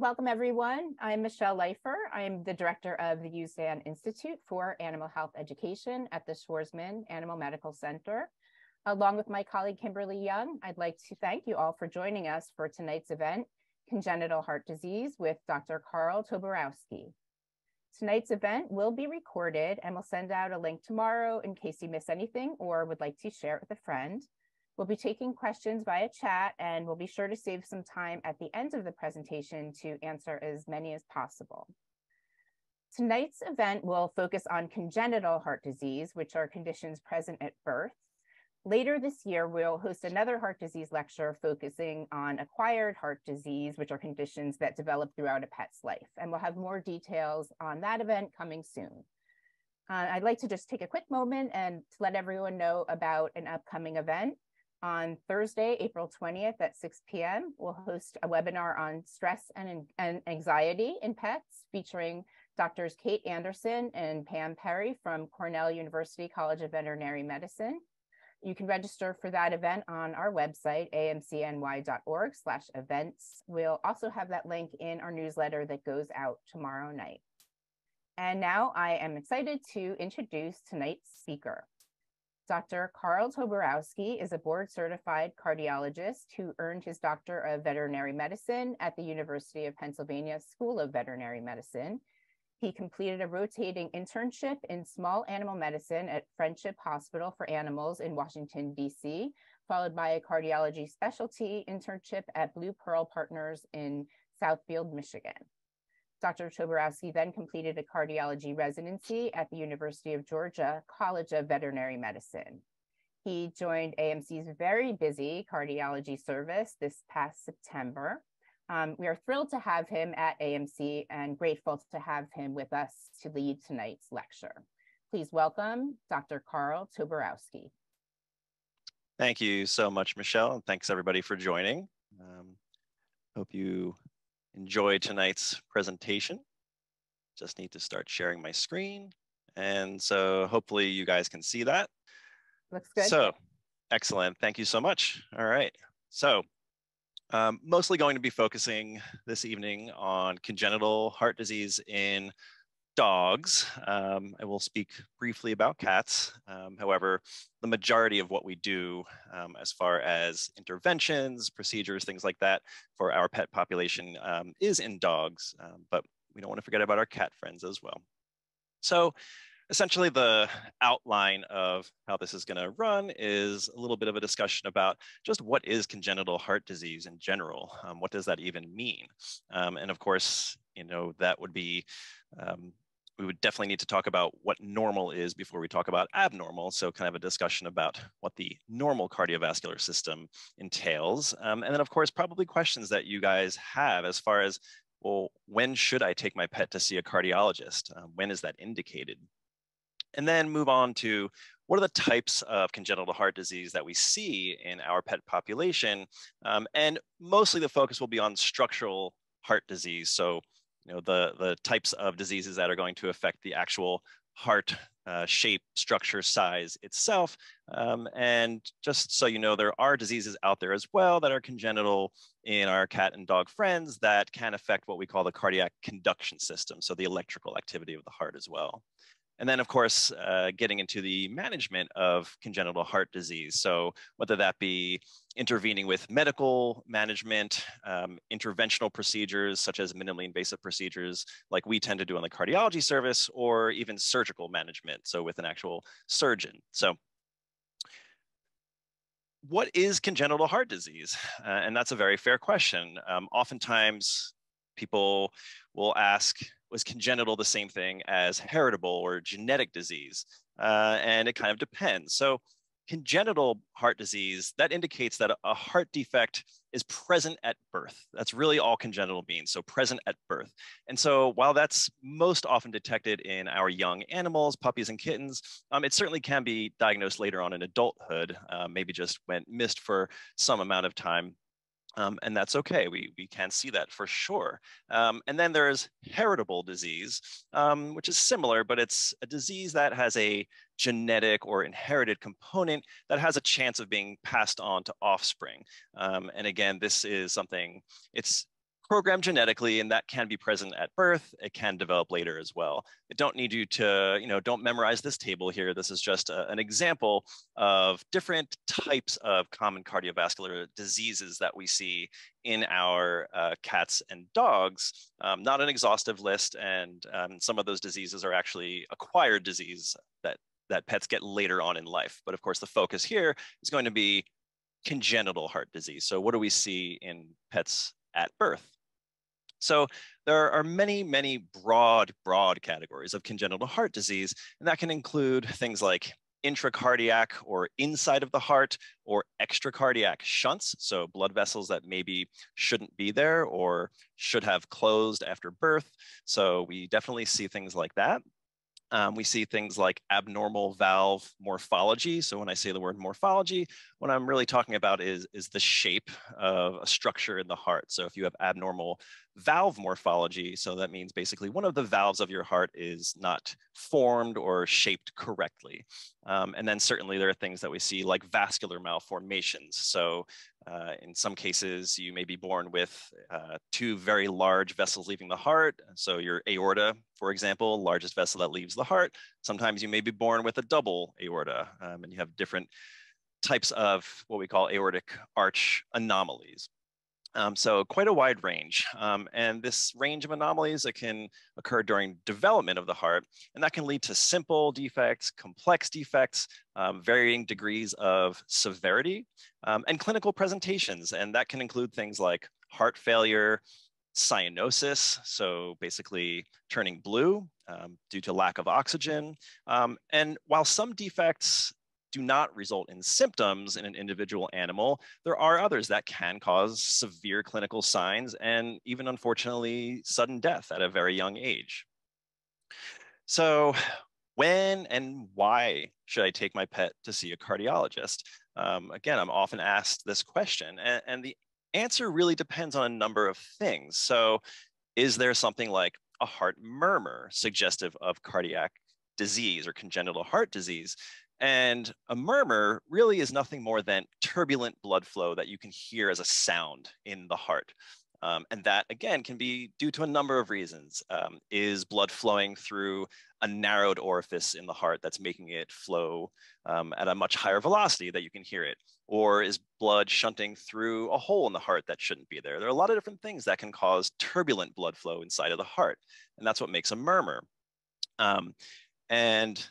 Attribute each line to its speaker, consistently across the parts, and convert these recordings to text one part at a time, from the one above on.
Speaker 1: Welcome everyone. I'm Michelle Leifer. I'm the director of the Usdan Institute for Animal Health Education at the Schwarzman Animal Medical Center. Along with my colleague Kimberly Young, I'd like to thank you all for joining us for tonight's event, Congenital Heart Disease with Dr. Carl Toborowsky. Tonight's event will be recorded and we'll send out a link tomorrow in case you miss anything or would like to share it with a friend. We'll be taking questions via chat and we'll be sure to save some time at the end of the presentation to answer as many as possible. Tonight's event will focus on congenital heart disease, which are conditions present at birth. Later this year, we'll host another heart disease lecture focusing on acquired heart disease, which are conditions that develop throughout a pet's life. And we'll have more details on that event coming soon. Uh, I'd like to just take a quick moment and to let everyone know about an upcoming event. On Thursday, April 20th at 6 p.m., we'll host a webinar on stress and, and anxiety in pets featuring Doctors Kate Anderson and Pam Perry from Cornell University College of Veterinary Medicine. You can register for that event on our website, amcny.org slash events. We'll also have that link in our newsletter that goes out tomorrow night. And now I am excited to introduce tonight's speaker. Dr. Carl Toborowsky is a board certified cardiologist who earned his Doctor of Veterinary Medicine at the University of Pennsylvania School of Veterinary Medicine. He completed a rotating internship in small animal medicine at Friendship Hospital for Animals in Washington, D.C., followed by a cardiology specialty internship at Blue Pearl Partners in Southfield, Michigan. Dr. Toborowsky then completed a cardiology residency at the University of Georgia College of Veterinary Medicine. He joined AMC's very busy cardiology service this past September. Um, we are thrilled to have him at AMC and grateful to have him with us to lead tonight's lecture. Please welcome Dr. Carl Toborowsky.
Speaker 2: Thank you so much, Michelle, and thanks everybody for joining. Um, hope you enjoy tonight's presentation. Just need to start sharing my screen. And so hopefully you guys can see that.
Speaker 1: Looks good.
Speaker 2: So excellent. Thank you so much. All right. So um, mostly going to be focusing this evening on congenital heart disease in dogs. Um, I will speak briefly about cats. Um, however, the majority of what we do um, as far as interventions, procedures, things like that for our pet population um, is in dogs, um, but we don't want to forget about our cat friends as well. So essentially the outline of how this is going to run is a little bit of a discussion about just what is congenital heart disease in general um, what does that even mean and of course you know that would be um, we would definitely need to talk about what normal is before we talk about abnormal. So kind of a discussion about what the normal cardiovascular system entails. Um, and then of course, probably questions that you guys have as far as, well, when should I take my pet to see a cardiologist? Um, when is that indicated? And then move on to what are the types of congenital heart disease that we see in our pet population? Um, and mostly the focus will be on structural heart disease. So you know, the, the types of diseases that are going to affect the actual heart uh, shape, structure, size itself. Um, and just so you know, there are diseases out there as well that are congenital in our cat and dog friends that can affect what we call the cardiac conduction system, so the electrical activity of the heart as well. And then, of course, uh, getting into the management of congenital heart disease. So, whether that be intervening with medical management, um, interventional procedures such as minimally invasive procedures, like we tend to do on the cardiology service, or even surgical management, so with an actual surgeon. So, what is congenital heart disease? Uh, and that's a very fair question. Um, oftentimes, people will ask, was congenital the same thing as heritable or genetic disease? Uh, and it kind of depends. So congenital heart disease, that indicates that a heart defect is present at birth. That's really all congenital means, so present at birth. And so while that's most often detected in our young animals, puppies and kittens, um, it certainly can be diagnosed later on in adulthood, uh, maybe just went missed for some amount of time um, and that's okay. We, we can see that for sure. Um, and then there's heritable disease, um, which is similar, but it's a disease that has a genetic or inherited component that has a chance of being passed on to offspring. Um, and again, this is something, it's programmed genetically and that can be present at birth. It can develop later as well. It don't need you to, you know, don't memorize this table here. This is just a, an example of different types of common cardiovascular diseases that we see in our uh, cats and dogs. Um, not an exhaustive list, and um, some of those diseases are actually acquired disease that that pets get later on in life. But of course, the focus here is going to be congenital heart disease. So what do we see in pets at birth? So there are many, many broad, broad categories of congenital heart disease, and that can include things like intracardiac or inside of the heart or extracardiac shunts, so blood vessels that maybe shouldn't be there or should have closed after birth. So we definitely see things like that. Um, we see things like abnormal valve morphology. So when I say the word morphology, what I'm really talking about is, is the shape of a structure in the heart. So if you have abnormal valve morphology, so that means basically one of the valves of your heart is not formed or shaped correctly. Um, and then certainly there are things that we see like vascular malformations. So uh, in some cases, you may be born with uh, two very large vessels leaving the heart. So your aorta, for example, largest vessel that leaves the heart. Sometimes you may be born with a double aorta um, and you have different types of what we call aortic arch anomalies. Um, so quite a wide range. Um, and this range of anomalies that can occur during development of the heart, and that can lead to simple defects, complex defects, um, varying degrees of severity, um, and clinical presentations. And that can include things like heart failure, cyanosis, so basically turning blue um, due to lack of oxygen. Um, and while some defects do not result in symptoms in an individual animal, there are others that can cause severe clinical signs and even unfortunately sudden death at a very young age. So when and why should I take my pet to see a cardiologist? Um, again, I'm often asked this question and, and the answer really depends on a number of things. So is there something like a heart murmur suggestive of cardiac disease or congenital heart disease? And a murmur really is nothing more than turbulent blood flow that you can hear as a sound in the heart. Um, and that, again, can be due to a number of reasons. Um, is blood flowing through a narrowed orifice in the heart that's making it flow um, at a much higher velocity that you can hear it? Or is blood shunting through a hole in the heart that shouldn't be there? There are a lot of different things that can cause turbulent blood flow inside of the heart. And that's what makes a murmur. Um, and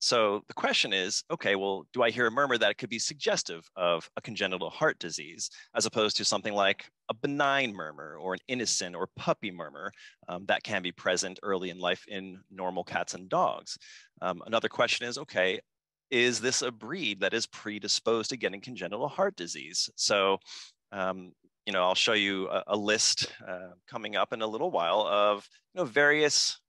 Speaker 2: so the question is, okay, well, do I hear a murmur that it could be suggestive of a congenital heart disease, as opposed to something like a benign murmur or an innocent or puppy murmur um, that can be present early in life in normal cats and dogs? Um, another question is, okay, is this a breed that is predisposed to getting congenital heart disease? So, um, you know, I'll show you a, a list uh, coming up in a little while of you know various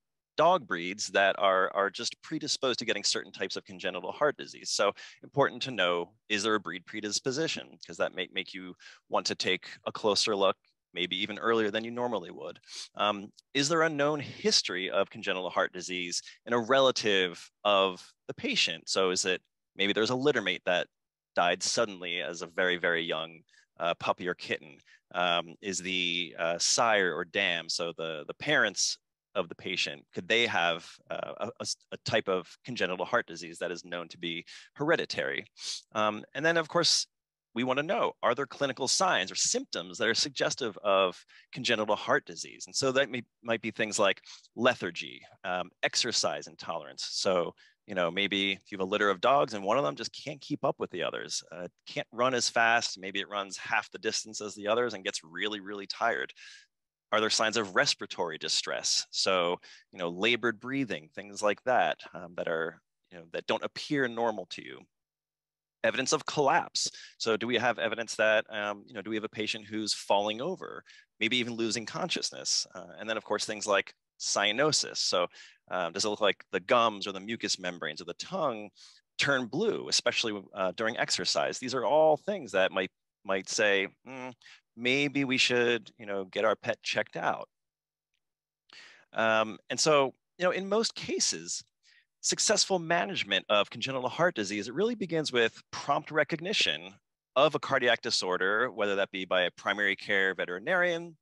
Speaker 2: dog breeds that are, are just predisposed to getting certain types of congenital heart disease. So important to know, is there a breed predisposition? Because that may make you want to take a closer look maybe even earlier than you normally would. Um, is there a known history of congenital heart disease in a relative of the patient? So is it maybe there's a littermate that died suddenly as a very, very young uh, puppy or kitten? Um, is the uh, sire or dam, so the, the parents of the patient, could they have uh, a, a, type of congenital heart disease that is known to be hereditary? Um, and then, of course, we want to know are there clinical signs or symptoms that are suggestive of congenital heart disease? And so that may, might be things like lethargy, um, exercise intolerance. So, you know, maybe if you have a litter of dogs and one of them just can't keep up with the others, uh, can't run as fast, maybe it runs half the distance as the others and gets really, really tired. Are there signs of respiratory distress? So, you know, labored breathing, things like that, um, that are, you know, that don't appear normal to you. Evidence of collapse. So do we have evidence that, um, you know, do we have a patient who's falling over, maybe even losing consciousness? Uh, and then of course, things like cyanosis. So um, does it look like the gums or the mucous membranes of the tongue turn blue, especially uh, during exercise? These are all things that might might say, mm, maybe we should, you know, get our pet checked out. Um, and so, you know, in most cases, successful management of congenital heart disease, it really begins with prompt recognition of a cardiac disorder, whether that be by a primary care veterinarian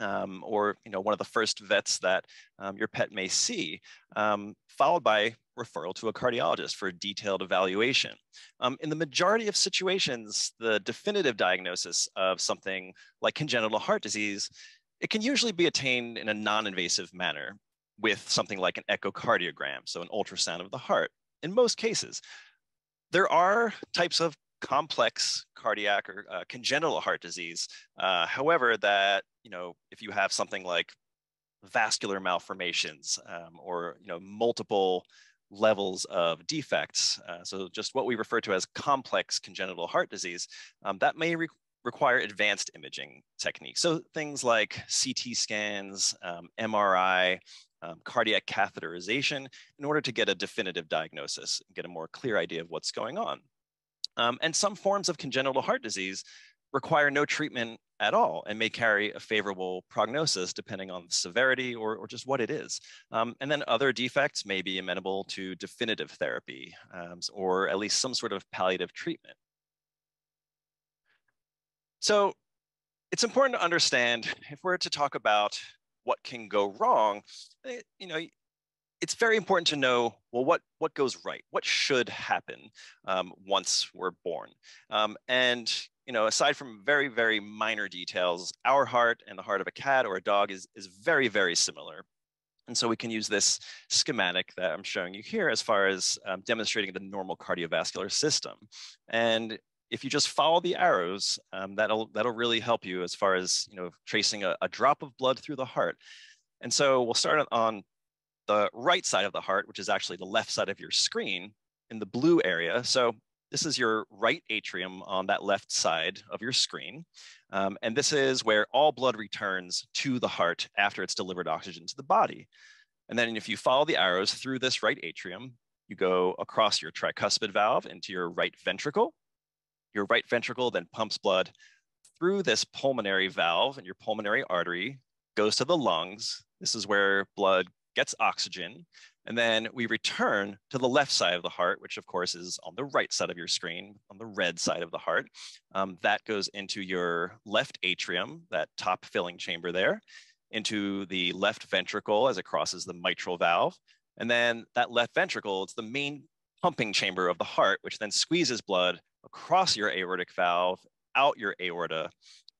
Speaker 2: um, or you know one of the first vets that um, your pet may see, um, followed by referral to a cardiologist for a detailed evaluation. Um, in the majority of situations, the definitive diagnosis of something like congenital heart disease, it can usually be attained in a non-invasive manner with something like an echocardiogram, so an ultrasound of the heart. In most cases, there are types of complex cardiac or uh, congenital heart disease. Uh, however, that you know, if you have something like vascular malformations um, or you know multiple levels of defects, uh, so just what we refer to as complex congenital heart disease, um, that may re require advanced imaging techniques. So things like CT scans, um, MRI, um, cardiac catheterization in order to get a definitive diagnosis and get a more clear idea of what's going on. Um, and some forms of congenital heart disease require no treatment at all and may carry a favorable prognosis depending on the severity or, or just what it is. Um, and then other defects may be amenable to definitive therapy um, or at least some sort of palliative treatment. So it's important to understand if we're to talk about what can go wrong, eh, you know, it's very important to know well what what goes right what should happen um, once we're born. Um, and you know aside from very very minor details our heart and the heart of a cat or a dog is is very very similar. And so we can use this schematic that i'm showing you here as far as um, demonstrating the normal cardiovascular system. And if you just follow the arrows um, that'll that'll really help you as far as you know tracing a, a drop of blood through the heart. And so we'll start on the right side of the heart, which is actually the left side of your screen in the blue area. So this is your right atrium on that left side of your screen. Um, and this is where all blood returns to the heart after it's delivered oxygen to the body. And then if you follow the arrows through this right atrium, you go across your tricuspid valve into your right ventricle. Your right ventricle then pumps blood through this pulmonary valve and your pulmonary artery goes to the lungs. This is where blood gets oxygen, and then we return to the left side of the heart, which of course is on the right side of your screen, on the red side of the heart. Um, that goes into your left atrium, that top filling chamber there, into the left ventricle as it crosses the mitral valve. And then that left ventricle, it's the main pumping chamber of the heart, which then squeezes blood across your aortic valve, out your aorta,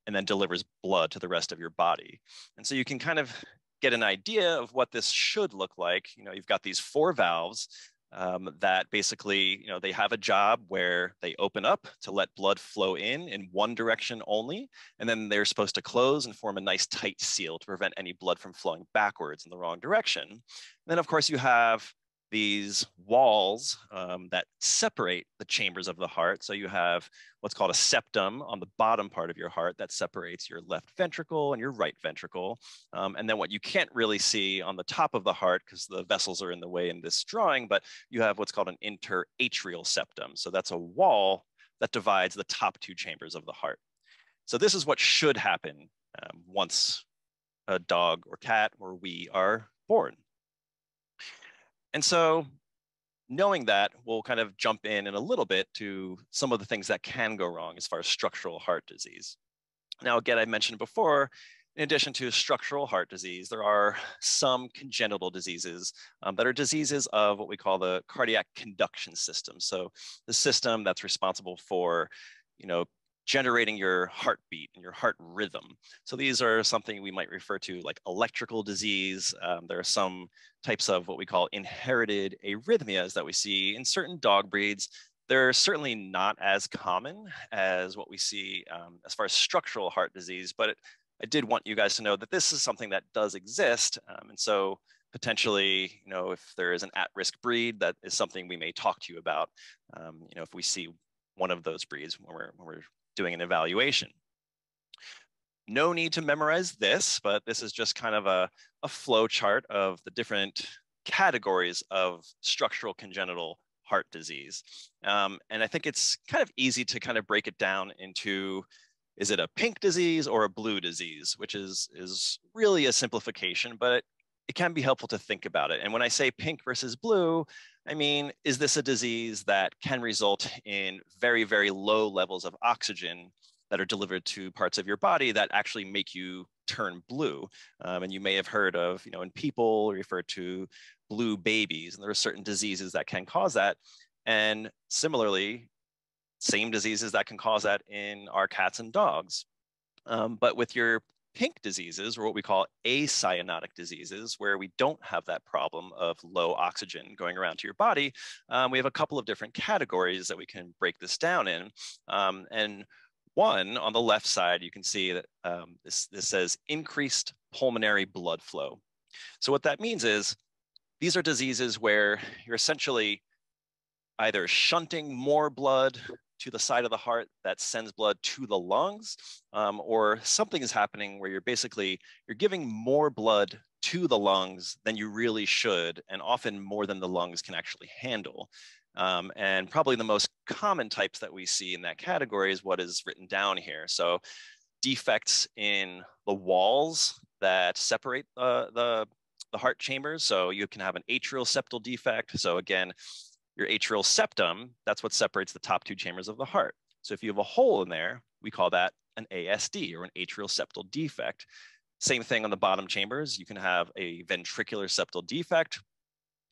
Speaker 2: and then delivers blood to the rest of your body. And so you can kind of get an idea of what this should look like, you know, you've got these four valves um, that basically, you know, they have a job where they open up to let blood flow in in one direction only, and then they're supposed to close and form a nice tight seal to prevent any blood from flowing backwards in the wrong direction. And then, of course, you have these walls um, that separate the chambers of the heart. So you have what's called a septum on the bottom part of your heart that separates your left ventricle and your right ventricle. Um, and then what you can't really see on the top of the heart, because the vessels are in the way in this drawing, but you have what's called an interatrial septum. So that's a wall that divides the top two chambers of the heart. So this is what should happen um, once a dog or cat or we are born. And so knowing that, we'll kind of jump in in a little bit to some of the things that can go wrong as far as structural heart disease. Now, again, I mentioned before, in addition to structural heart disease, there are some congenital diseases um, that are diseases of what we call the cardiac conduction system. So the system that's responsible for, you know, generating your heartbeat and your heart rhythm. So these are something we might refer to like electrical disease. Um, there are some types of what we call inherited arrhythmias that we see in certain dog breeds. They're certainly not as common as what we see um, as far as structural heart disease, but it, I did want you guys to know that this is something that does exist. Um, and so potentially, you know, if there is an at-risk breed, that is something we may talk to you about, um, you know, if we see one of those breeds when we're, when we're doing an evaluation. No need to memorize this, but this is just kind of a, a flow chart of the different categories of structural congenital heart disease. Um, and I think it's kind of easy to kind of break it down into is it a pink disease or a blue disease, which is, is really a simplification, but it, can be helpful to think about it. And when I say pink versus blue, I mean, is this a disease that can result in very, very low levels of oxygen that are delivered to parts of your body that actually make you turn blue. Um, and you may have heard of, you know, in people refer to blue babies, and there are certain diseases that can cause that. And similarly, same diseases that can cause that in our cats and dogs. Um, but with your pink diseases, or what we call acyanotic diseases, where we don't have that problem of low oxygen going around to your body, um, we have a couple of different categories that we can break this down in. Um, and one on the left side, you can see that um, this, this says increased pulmonary blood flow. So what that means is these are diseases where you're essentially either shunting more blood to the side of the heart that sends blood to the lungs, um, or something is happening where you're basically, you're giving more blood to the lungs than you really should, and often more than the lungs can actually handle. Um, and probably the most common types that we see in that category is what is written down here. So defects in the walls that separate uh, the, the heart chambers. So you can have an atrial septal defect. So again, your atrial septum, that's what separates the top two chambers of the heart. So if you have a hole in there, we call that an ASD or an atrial septal defect. Same thing on the bottom chambers. You can have a ventricular septal defect.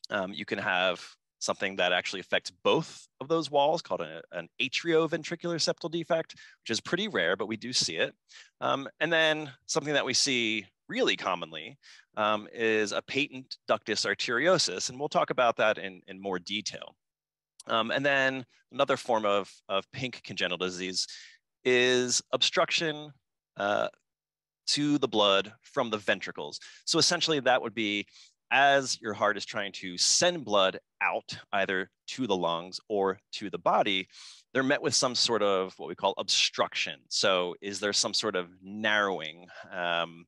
Speaker 2: Um, you can have something that actually affects both of those walls called an atrioventricular septal defect, which is pretty rare, but we do see it. Um, and then something that we see really commonly um, is a patent ductus arteriosus, and we'll talk about that in, in more detail. Um, and then another form of, of pink congenital disease is obstruction uh, to the blood from the ventricles. So essentially that would be as your heart is trying to send blood out either to the lungs or to the body, they're met with some sort of what we call obstruction. So, is there some sort of narrowing um,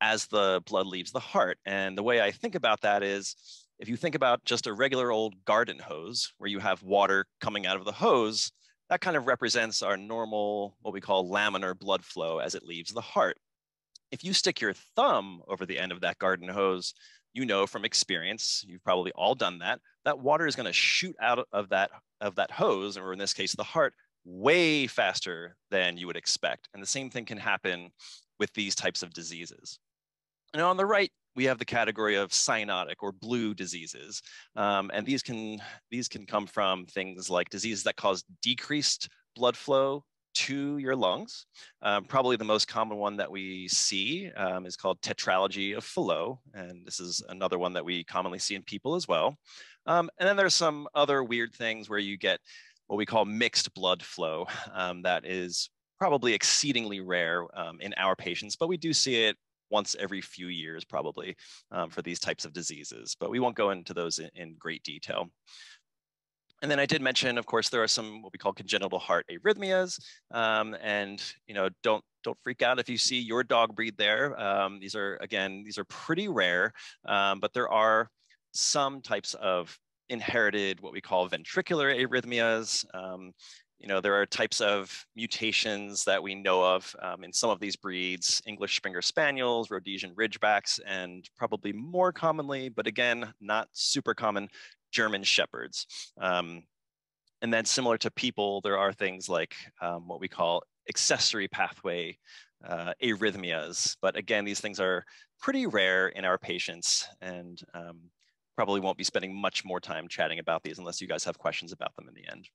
Speaker 2: as the blood leaves the heart? And the way I think about that is if you think about just a regular old garden hose where you have water coming out of the hose, that kind of represents our normal, what we call laminar blood flow as it leaves the heart. If you stick your thumb over the end of that garden hose, you know from experience, you've probably all done that, that water is going to shoot out of that of that hose, or in this case, the heart, way faster than you would expect. And the same thing can happen with these types of diseases. And on the right, we have the category of cyanotic or blue diseases. Um, and these can, these can come from things like diseases that cause decreased blood flow to your lungs. Um, probably the most common one that we see um, is called tetralogy of Fallot, and this is another one that we commonly see in people as well. Um, and then there's some other weird things where you get what we call mixed blood flow um, that is probably exceedingly rare um, in our patients, but we do see it once every few years probably um, for these types of diseases, but we won't go into those in, in great detail. And then I did mention, of course, there are some what we call congenital heart arrhythmias, um, and you know, don't don't freak out if you see your dog breed there. Um, these are again, these are pretty rare, um, but there are some types of inherited what we call ventricular arrhythmias. You know, there are types of mutations that we know of um, in some of these breeds, English Springer Spaniels, Rhodesian Ridgebacks, and probably more commonly, but again, not super common, German Shepherds. Um, and then similar to people, there are things like um, what we call accessory pathway uh, arrhythmias. But again, these things are pretty rare in our patients and um, probably won't be spending much more time chatting about these unless you guys have questions about them in the end.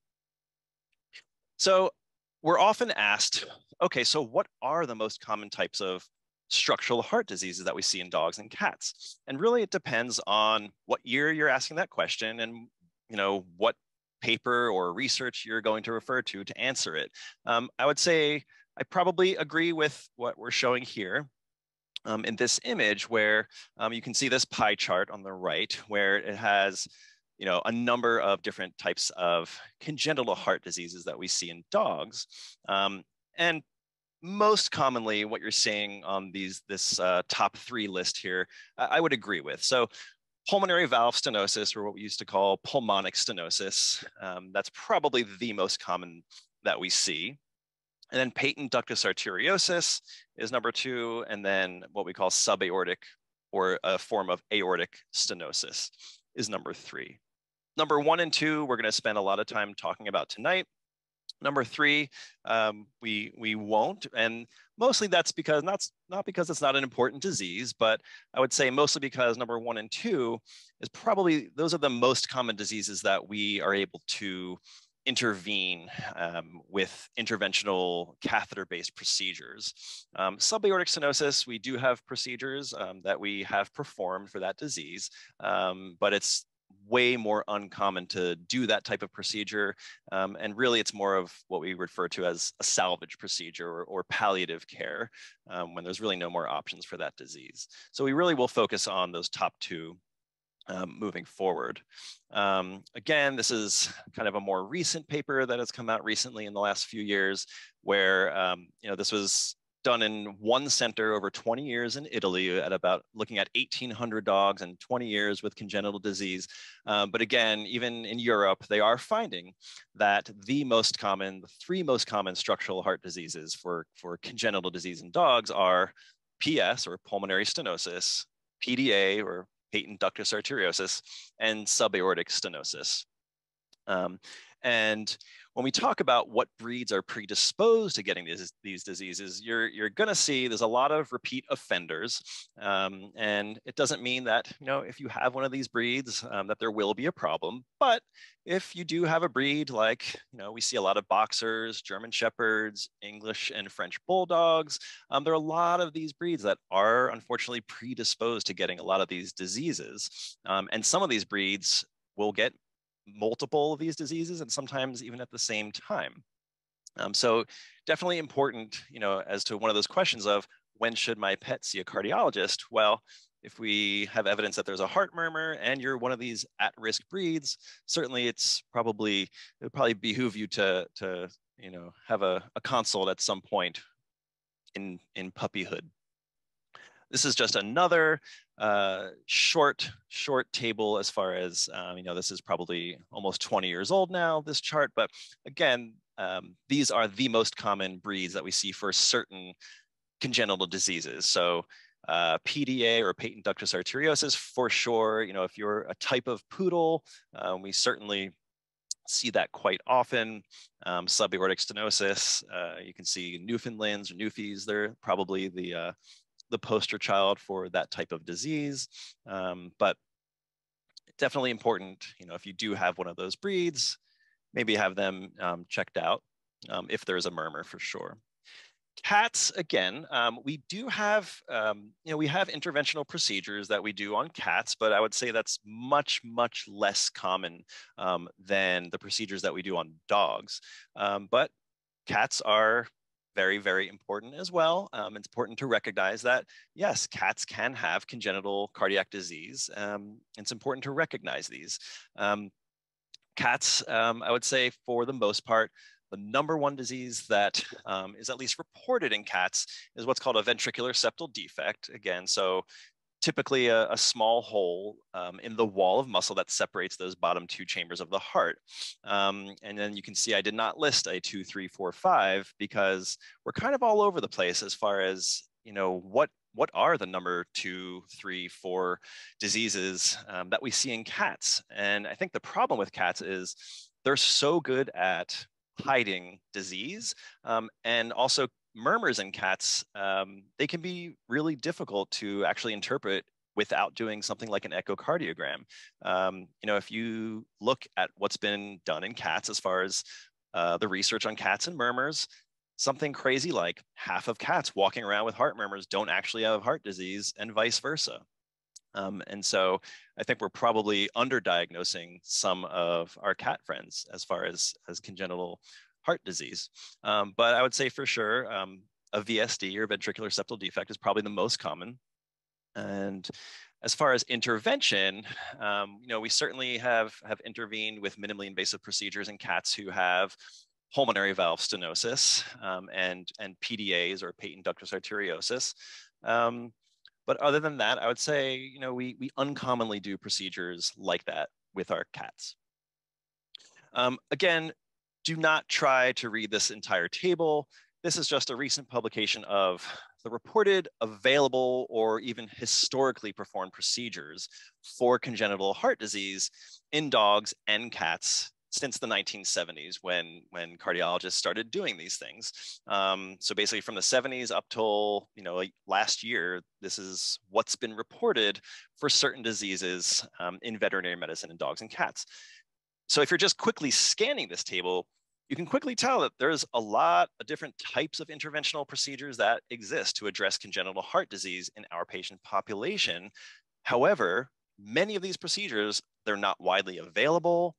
Speaker 2: So we're often asked, okay, so what are the most common types of structural heart diseases that we see in dogs and cats. And really it depends on what year you're asking that question and you know what paper or research you're going to refer to to answer it. Um, I would say I probably agree with what we're showing here. Um, in this image where um, you can see this pie chart on the right where it has you know, a number of different types of congenital heart diseases that we see in dogs. Um, and most commonly what you're seeing on these this uh, top three list here, I would agree with. So pulmonary valve stenosis, or what we used to call pulmonic stenosis, um, that's probably the most common that we see. And then patent ductus arteriosus is number two, and then what we call subaortic or a form of aortic stenosis is number three. Number one and two, we're going to spend a lot of time talking about tonight. Number three, um, we we won't, and mostly that's because not not because it's not an important disease, but I would say mostly because number one and two is probably those are the most common diseases that we are able to intervene um, with interventional catheter-based procedures. Um, subaortic stenosis, we do have procedures um, that we have performed for that disease, um, but it's way more uncommon to do that type of procedure. Um, and really, it's more of what we refer to as a salvage procedure or, or palliative care um, when there's really no more options for that disease. So we really will focus on those top two um, moving forward. Um, again, this is kind of a more recent paper that has come out recently in the last few years where, um, you know, this was done in one center over 20 years in Italy at about looking at 1,800 dogs and 20 years with congenital disease. Um, but again, even in Europe, they are finding that the most common, the three most common structural heart diseases for, for congenital disease in dogs are PS or pulmonary stenosis, PDA or patent ductus arteriosus, and subaortic stenosis. Um, and when we talk about what breeds are predisposed to getting these, these diseases, you're, you're going to see there's a lot of repeat offenders. Um, and it doesn't mean that, you know, if you have one of these breeds, um, that there will be a problem. But if you do have a breed like, you know, we see a lot of boxers, German Shepherds, English and French Bulldogs, um, there are a lot of these breeds that are unfortunately predisposed to getting a lot of these diseases. Um, and some of these breeds will get multiple of these diseases and sometimes even at the same time. Um, so definitely important, you know, as to one of those questions of when should my pet see a cardiologist? Well, if we have evidence that there's a heart murmur and you're one of these at-risk breeds, certainly it's probably, it would probably behoove you to, to you know, have a, a consult at some point in, in puppyhood. This is just another uh, short, short table as far as, um, you know, this is probably almost 20 years old now, this chart, but again, um, these are the most common breeds that we see for certain congenital diseases. So uh, PDA or patent ductus arteriosus for sure. You know, if you're a type of poodle, um, we certainly see that quite often. Um, subaortic stenosis, uh, you can see Newfoundlands or Newfies, they're probably the, uh, the poster child for that type of disease. Um, but definitely important, you know, if you do have one of those breeds, maybe have them um, checked out um, if there's a murmur for sure. Cats, again, um, we do have, um, you know, we have interventional procedures that we do on cats, but I would say that's much, much less common than the procedures that we do on dogs. But cats are very, very important as well. Um, it's important to recognize that, yes, cats can have congenital cardiac disease. Um, it's important to recognize these. Um, cats, um, I would say for the most part, the number one disease that um, is at least reported in cats is what's called a ventricular septal defect. Again, so typically a, a small hole um, in the wall of muscle that separates those bottom two chambers of the heart. Um, and then you can see I did not list a two, three, four, five because we're kind of all over the place as far as you know what what are the number two, three, four diseases um, that we see in cats. And I think the problem with cats is they're so good at hiding disease um, and also murmurs in cats, um, they can be really difficult to actually interpret without doing something like an echocardiogram. Um, you know, if you look at what's been done in cats as far as uh, the research on cats and murmurs, something crazy like half of cats walking around with heart murmurs don't actually have heart disease and vice versa. Um, and so I think we're probably underdiagnosing some of our cat friends as far as, as congenital heart disease. Um, but I would say for sure, um, a VSD or ventricular septal defect is probably the most common. And as far as intervention, um, you know, we certainly have, have intervened with minimally invasive procedures in cats who have pulmonary valve stenosis um, and, and PDAs or patent ductus arteriosus. Um, but other than that, I would say, you know, we, we uncommonly do procedures like that with our cats. Um, again, do not try to read this entire table. This is just a recent publication of the reported available or even historically performed procedures for congenital heart disease in dogs and cats since the 1970s when when cardiologists started doing these things. Um, so basically, from the 70s up till you know last year, this is what's been reported for certain diseases um, in veterinary medicine in dogs and cats. So if you're just quickly scanning this table, you can quickly tell that there's a lot of different types of interventional procedures that exist to address congenital heart disease in our patient population. However, many of these procedures, they're not widely available.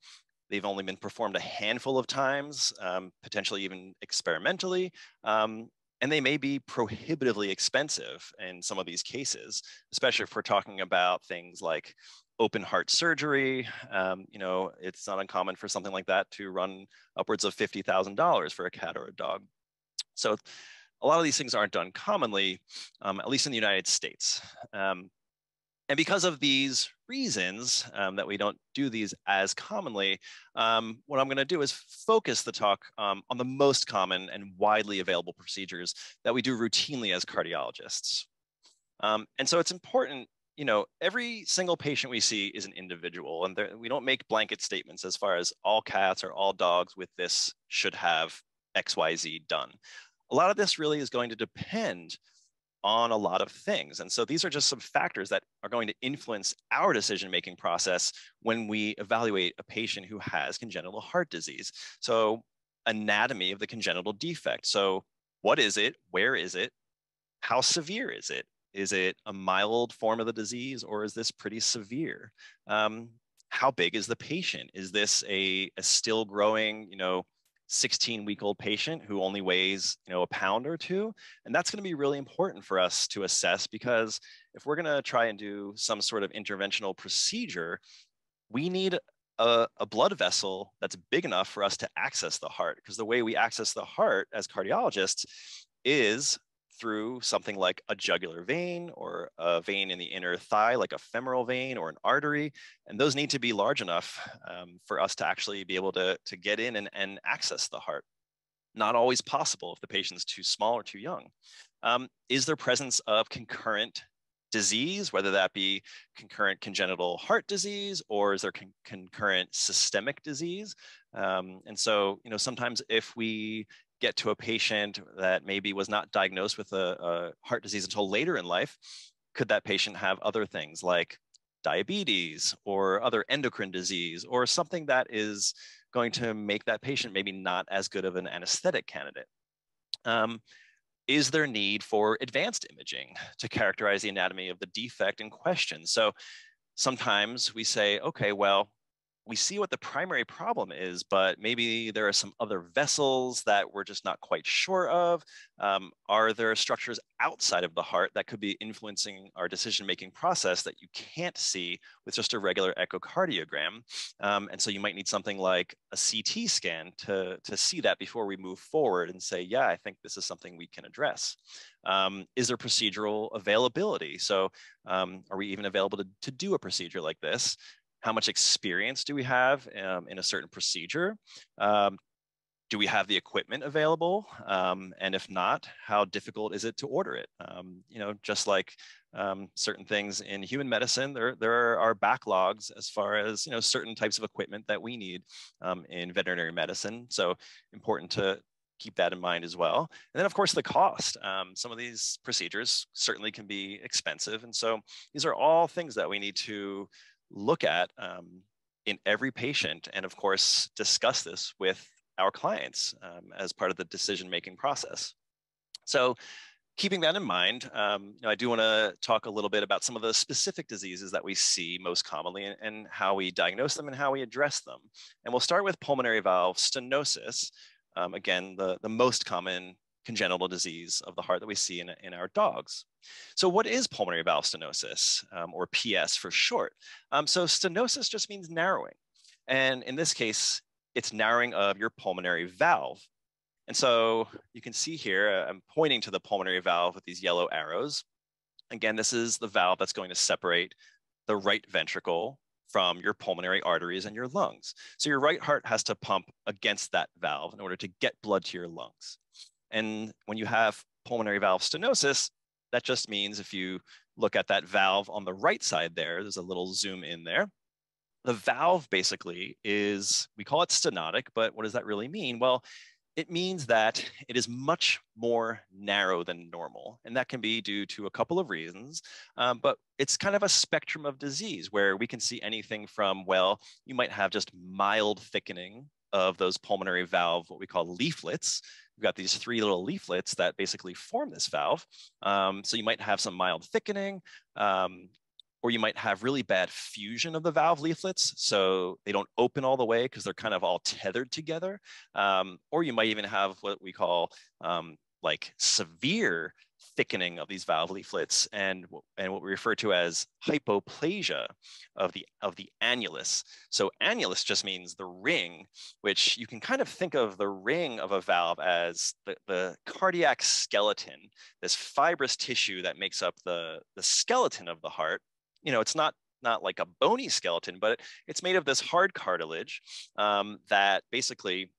Speaker 2: They've only been performed a handful of times, um, potentially even experimentally. Um, and they may be prohibitively expensive in some of these cases, especially if we're talking about things like open heart surgery. Um, you know, it's not uncommon for something like that to run upwards of $50,000 for a cat or a dog. So a lot of these things aren't done commonly, um, at least in the United States. Um, and because of these reasons um, that we don't do these as commonly, um, what I'm going to do is focus the talk um, on the most common and widely available procedures that we do routinely as cardiologists. Um, and so it's important, you know, every single patient we see is an individual, and there, we don't make blanket statements as far as all cats or all dogs with this should have XYZ done. A lot of this really is going to depend on a lot of things. And so these are just some factors that are going to influence our decision making process when we evaluate a patient who has congenital heart disease. So, anatomy of the congenital defect. So, what is it? Where is it? How severe is it? Is it a mild form of the disease or is this pretty severe? Um, how big is the patient? Is this a, a still growing, you know, 16 week old patient who only weighs you know a pound or two and that's going to be really important for us to assess because if we're going to try and do some sort of interventional procedure we need a, a, blood vessel that's big enough for us to access the heart because the way we access the heart as cardiologists is through something like a jugular vein or a vein in the inner thigh, like a femoral vein or an artery. And those need to be large enough um, for us to actually be able to, to get in and, and access the heart. Not always possible if the patient's too small or too young. Um, is there presence of concurrent disease, whether that be concurrent congenital heart disease or is there con concurrent systemic disease? Um, and so, you know, sometimes if we get to a patient that maybe was not diagnosed with a, a heart disease until later in life, could that patient have other things like diabetes or other endocrine disease or something that is going to make that patient maybe not as good of an anesthetic candidate? Um, is there need for advanced imaging to characterize the anatomy of the defect in question? So sometimes we say, okay, well, we see what the primary problem is, but maybe there are some other vessels that we're just not quite sure of. Um, are there structures outside of the heart that could be influencing our decision-making process that you can't see with just a regular echocardiogram? Um, and so you might need something like a CT scan to, to see that before we move forward and say, yeah, I think this is something we can address. Um, is there procedural availability? So um, are we even available to, to do a procedure like this? How much experience do we have um, in a certain procedure? Um, do we have the equipment available? Um, and if not, how difficult is it to order it? Um, you know, just like um, certain things in human medicine, there, there are backlogs as far as, you know, certain types of equipment that we need um, in veterinary medicine. So important to, keep that in mind as well. And then of course the cost. Um, some of these procedures certainly can be expensive. And so these are all things that we need to look at um, in every patient and of course discuss this with our clients um, as part of the decision making process. So keeping that in mind, um, you know, I do want to talk a little bit about some of the specific diseases that we see most commonly and, and, how we diagnose them and how we address them. And we'll start with pulmonary valve stenosis. Um, again, the, the most common congenital disease of the heart that we see in, in our dogs. So what is pulmonary valve stenosis, um, or PS for short? Um, so stenosis just means narrowing. And in this case, it's narrowing of your pulmonary valve. And so you can see here, uh, I'm pointing to the pulmonary valve with these yellow arrows. Again, this is the valve that's going to separate the right ventricle from your pulmonary arteries and your lungs. So your right heart has to pump against that valve in order to get blood to your lungs. And when you have pulmonary valve stenosis, that just means if you look at that valve on the right side there, there's a little zoom in there. the valve basically is, we call it stenotic, but what does that really mean? Well, it means that it is much more narrow than normal. And that can be due to a couple of reasons, um, but it's kind of a spectrum of disease where we can see anything from, well, you might have just mild thickening of those pulmonary valve, what we call leaflets. We've got these three little leaflets that basically form this valve. Um, so you might have some mild thickening, um, or you might have really bad fusion of the valve leaflets. So they don't open all the way because they're kind of all tethered together. Um, or you might even have what we call um, like severe thickening of these valve leaflets and, and what we refer to as hypoplasia of the, of the annulus. So annulus just means the ring, which you can kind of think of the ring of a valve as the, the cardiac skeleton, this fibrous tissue that makes up the, the skeleton of the heart you know, it's not not like a bony skeleton, but it's made of this hard cartilage um, that basically,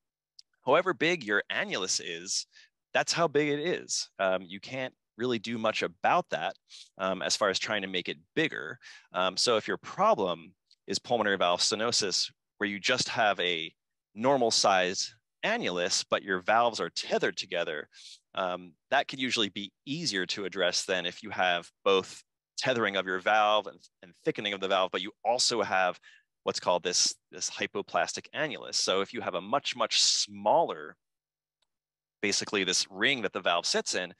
Speaker 2: however big your annulus is, that's how big it is. Um, you can't really do much about that um, as far as trying to make it bigger. Um, so if your problem is pulmonary valve stenosis, where you just have a normal size annulus, but your valves are tethered together, um, that could usually be easier to address than if you have both tethering of your valve and, and thickening of the valve, but you also have what's called this, this hypoplastic annulus. So if you have a much, much smaller, basically this ring that the valve sits in,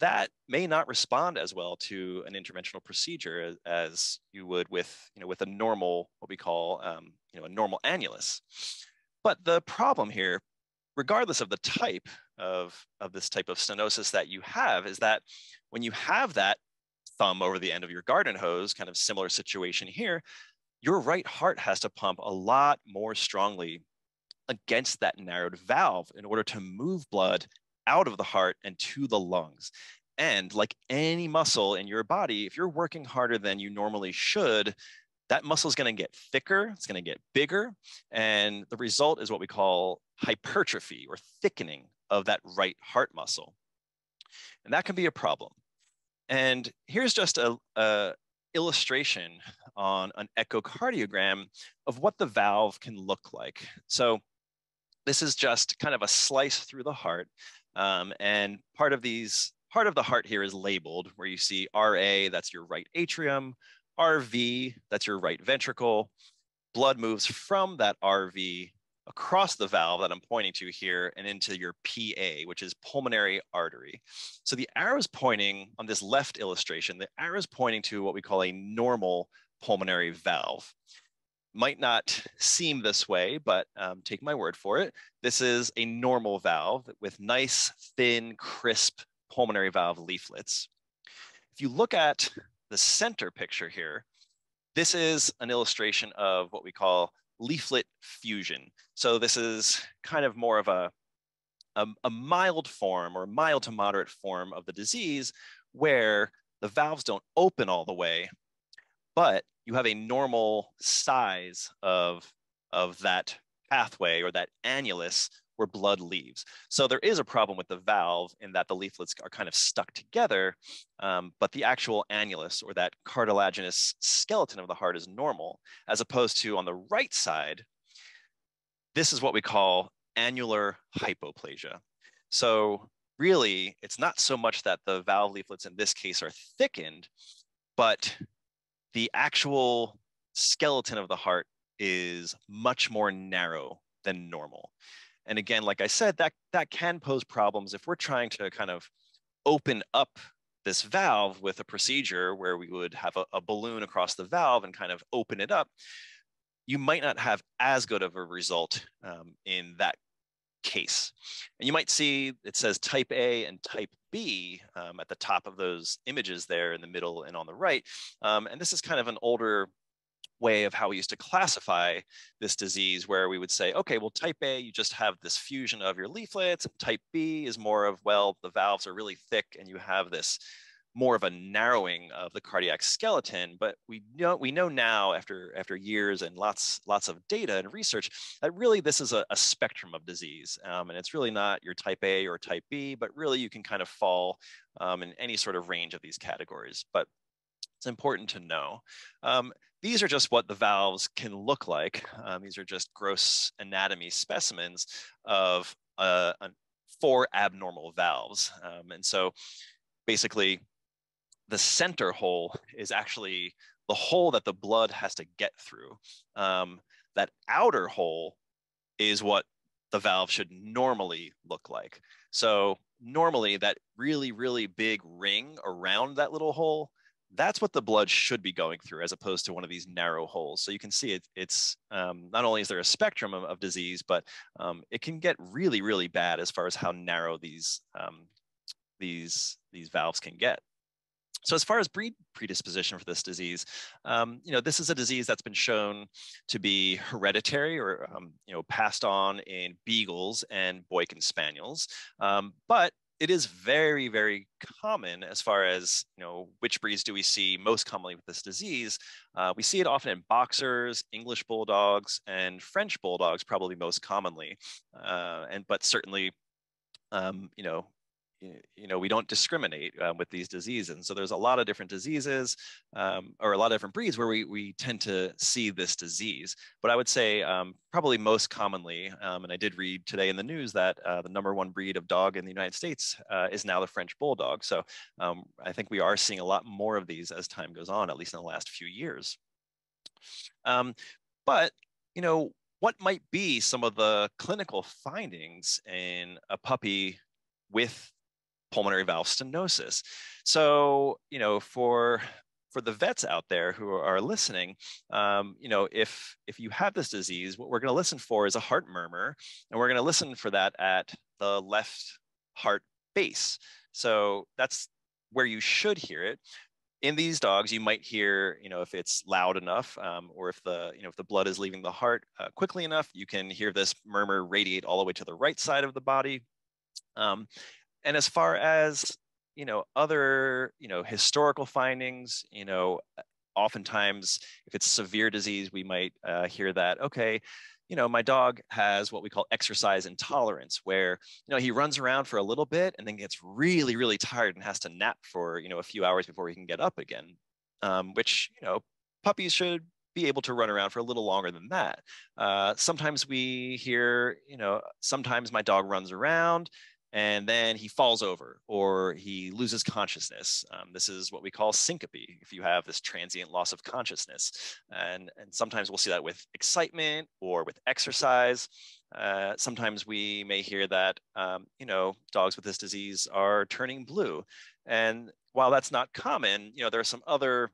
Speaker 2: that may not respond as well to an interventional procedure as, you would with, you know, with a normal, what we call, um, you know, a normal annulus. But the problem here, regardless of the type of, of this type of stenosis that you have, is that when you have that thumb over the end of your garden hose, kind of similar situation here, your right heart has to pump a lot more strongly against that narrowed valve in order to move blood out of the heart and to the lungs. And like any muscle in your body, if you're working harder than you normally should, that muscle is going to get thicker, it's going to get bigger, and the result is what we call hypertrophy or thickening of that right heart muscle. And that can be a problem. And here's just a, a illustration on an echocardiogram of what the valve can look like. So this is just kind of a slice through the heart. Um, and part of these, part of the heart here is labeled where you see RA, that's your right atrium, RV, that's your right ventricle. Blood moves from that RV across the valve that I'm pointing to here and into your PA, which is pulmonary artery. So the arrows pointing on this left illustration, the arrows pointing to what we call a normal pulmonary valve. Might not seem this way, but um, take my word for it. This is a normal valve with nice, thin, crisp pulmonary valve leaflets. If you look at the center picture here, this is an illustration of what we call leaflet fusion. So this is kind of more of a, a, a, mild form or mild to moderate form of the disease where the valves don't open all the way, but you have a normal size of, of that pathway or that annulus where blood leaves. So there is a problem with the valve in that the leaflets are kind of stuck together, um, but the actual annulus or that cartilaginous skeleton of the heart is normal, as opposed to on the right side, this is what we call annular hypoplasia. So really, it's not so much that the valve leaflets in this case are thickened, but the actual skeleton of the heart is much more narrow than normal. And again, like I said, that, that can pose problems if we're trying to kind of open up this valve with a procedure where we would have a, a, balloon across the valve and kind of open it up, you might not have as good of a result um, in that case. And you might see it says type A and type B um, at the top of those images there in the middle and on the right. Um, and this is kind of an older way of how we used to classify this disease where we would say, okay, well, type A, you just have this fusion of your leaflets. Type B is more of, well, the valves are really thick and you have this more of a narrowing of the cardiac skeleton. But we know we know now after after years and lots lots of data and research that really this is a, a spectrum of disease, um, and it's really not your type A or type B, but really you can kind of fall um, in any sort of range of these categories. But it's important to know. Um, these are just what the valves can look like. Um, these are just gross anatomy specimens of uh, four abnormal valves. Um, and so basically the center hole is actually the hole that the blood has to get through. Um, that outer hole is what the valve should normally look like. So normally that really, really big ring around that little hole that's what the blood should be going through as opposed to one of these narrow holes. So you can see it, it's um, not only is there a spectrum of, of disease, but um, it can get really, really bad as far as how narrow these, um, these, these valves can get. So as far as breed predisposition for this disease, um, you know, this is a disease that's been shown to be hereditary or, um, you know, passed on in beagles and Boykin Spaniels. Um, but it is very, very common as far as, you know, which breeds do we see most commonly with this disease. Uh, we see it often in boxers, English bulldogs, and French bulldogs probably most commonly. Uh, and but certainly, um, you know, you know we don't discriminate um, with these diseases and so there's a lot of different diseases um, or a lot of different breeds where we, we tend to see this disease. But i would say um, probably most commonly um, and i did read today in the news that uh, the number one breed of dog in the united states uh, is now the french bulldog. So um, i think we are seeing a lot more of these as time goes on at least in the last few years. Um, but you know what might be some of the clinical findings in a puppy with pulmonary valve stenosis. So, you know, for for the vets out there who are listening, um, you know, if if you have this disease, what we're going to listen for is a heart murmur, and we're going to listen for that at the left heart base. So that's where you should hear it. In these dogs, you might hear, you know, if it's loud enough, um, or if the, you know, if the blood is leaving the heart uh, quickly enough, you can hear this murmur radiate all the way to the right side of the body. Um, and as far as you know other you know historical findings you know oftentimes if it's severe disease we might uh, hear that okay you know my dog has what we call exercise intolerance where you know he runs around for a little bit and then gets really really tired and has to nap for you know a few hours before he can get up again um, which you know puppies should be able to run around for a little longer than that. Uh, sometimes we hear, you know, sometimes my dog runs around and then he falls over or he loses consciousness. Um, this is what we call syncope, if you have this transient loss of consciousness. And, and sometimes we'll see that with excitement or with exercise. Uh, sometimes we may hear that, um, you know, dogs with this disease are turning blue. And while that's not common, you know, there are some other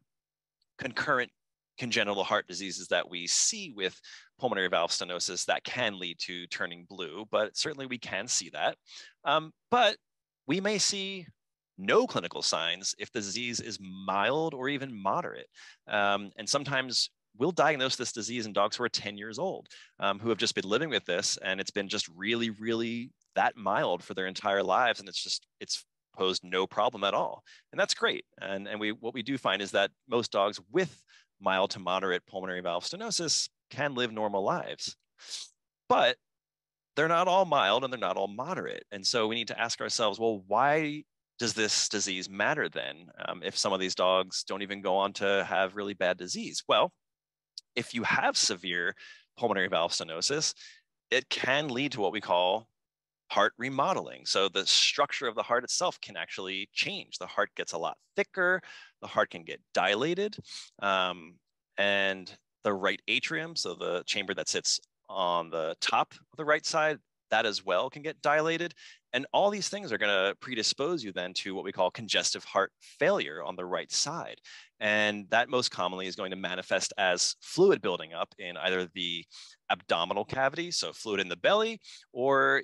Speaker 2: concurrent congenital heart diseases that we see with pulmonary valve stenosis that can lead to turning blue, but certainly we can see that. Um, but we may see no clinical signs if the disease is mild or even moderate. Um, and sometimes we'll diagnose this disease in dogs who are 10 years old, um, who have just been living with this, and it's been just really, really that mild for their entire lives. And it's just, it's posed no problem at all. And that's great. And, and we, what we do find is that most dogs with mild to moderate pulmonary valve stenosis can live normal lives. But they're not all mild and they're not all moderate. And so we need to ask ourselves, well, why does this disease matter then um, if some of these dogs don't even go on to have really bad disease? Well, if you have severe pulmonary valve stenosis, it can lead to what we call heart remodeling. So the structure of the heart itself can actually change. The heart gets a lot thicker, the heart can get dilated, um, and the right atrium, so the chamber that sits on the top of the right side, that as well can get dilated. And all these things are going to predispose you then to what we call congestive heart failure on the right side. And that most commonly is going to manifest as fluid building up in either the abdominal cavity, so fluid in the belly, or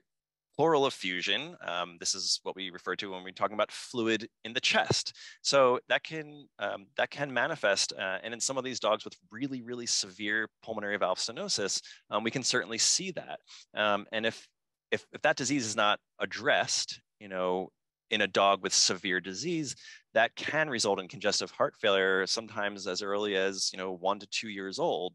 Speaker 2: pleural effusion. Um, this is what we refer to when we're talking about fluid in the chest. So that can um, that can manifest, uh, and in some of these dogs with really really severe pulmonary valve stenosis, um, we can certainly see that. Um, and if, if if that disease is not addressed, you know, in a dog with severe disease, that can result in congestive heart failure, sometimes as early as you know one to two years old.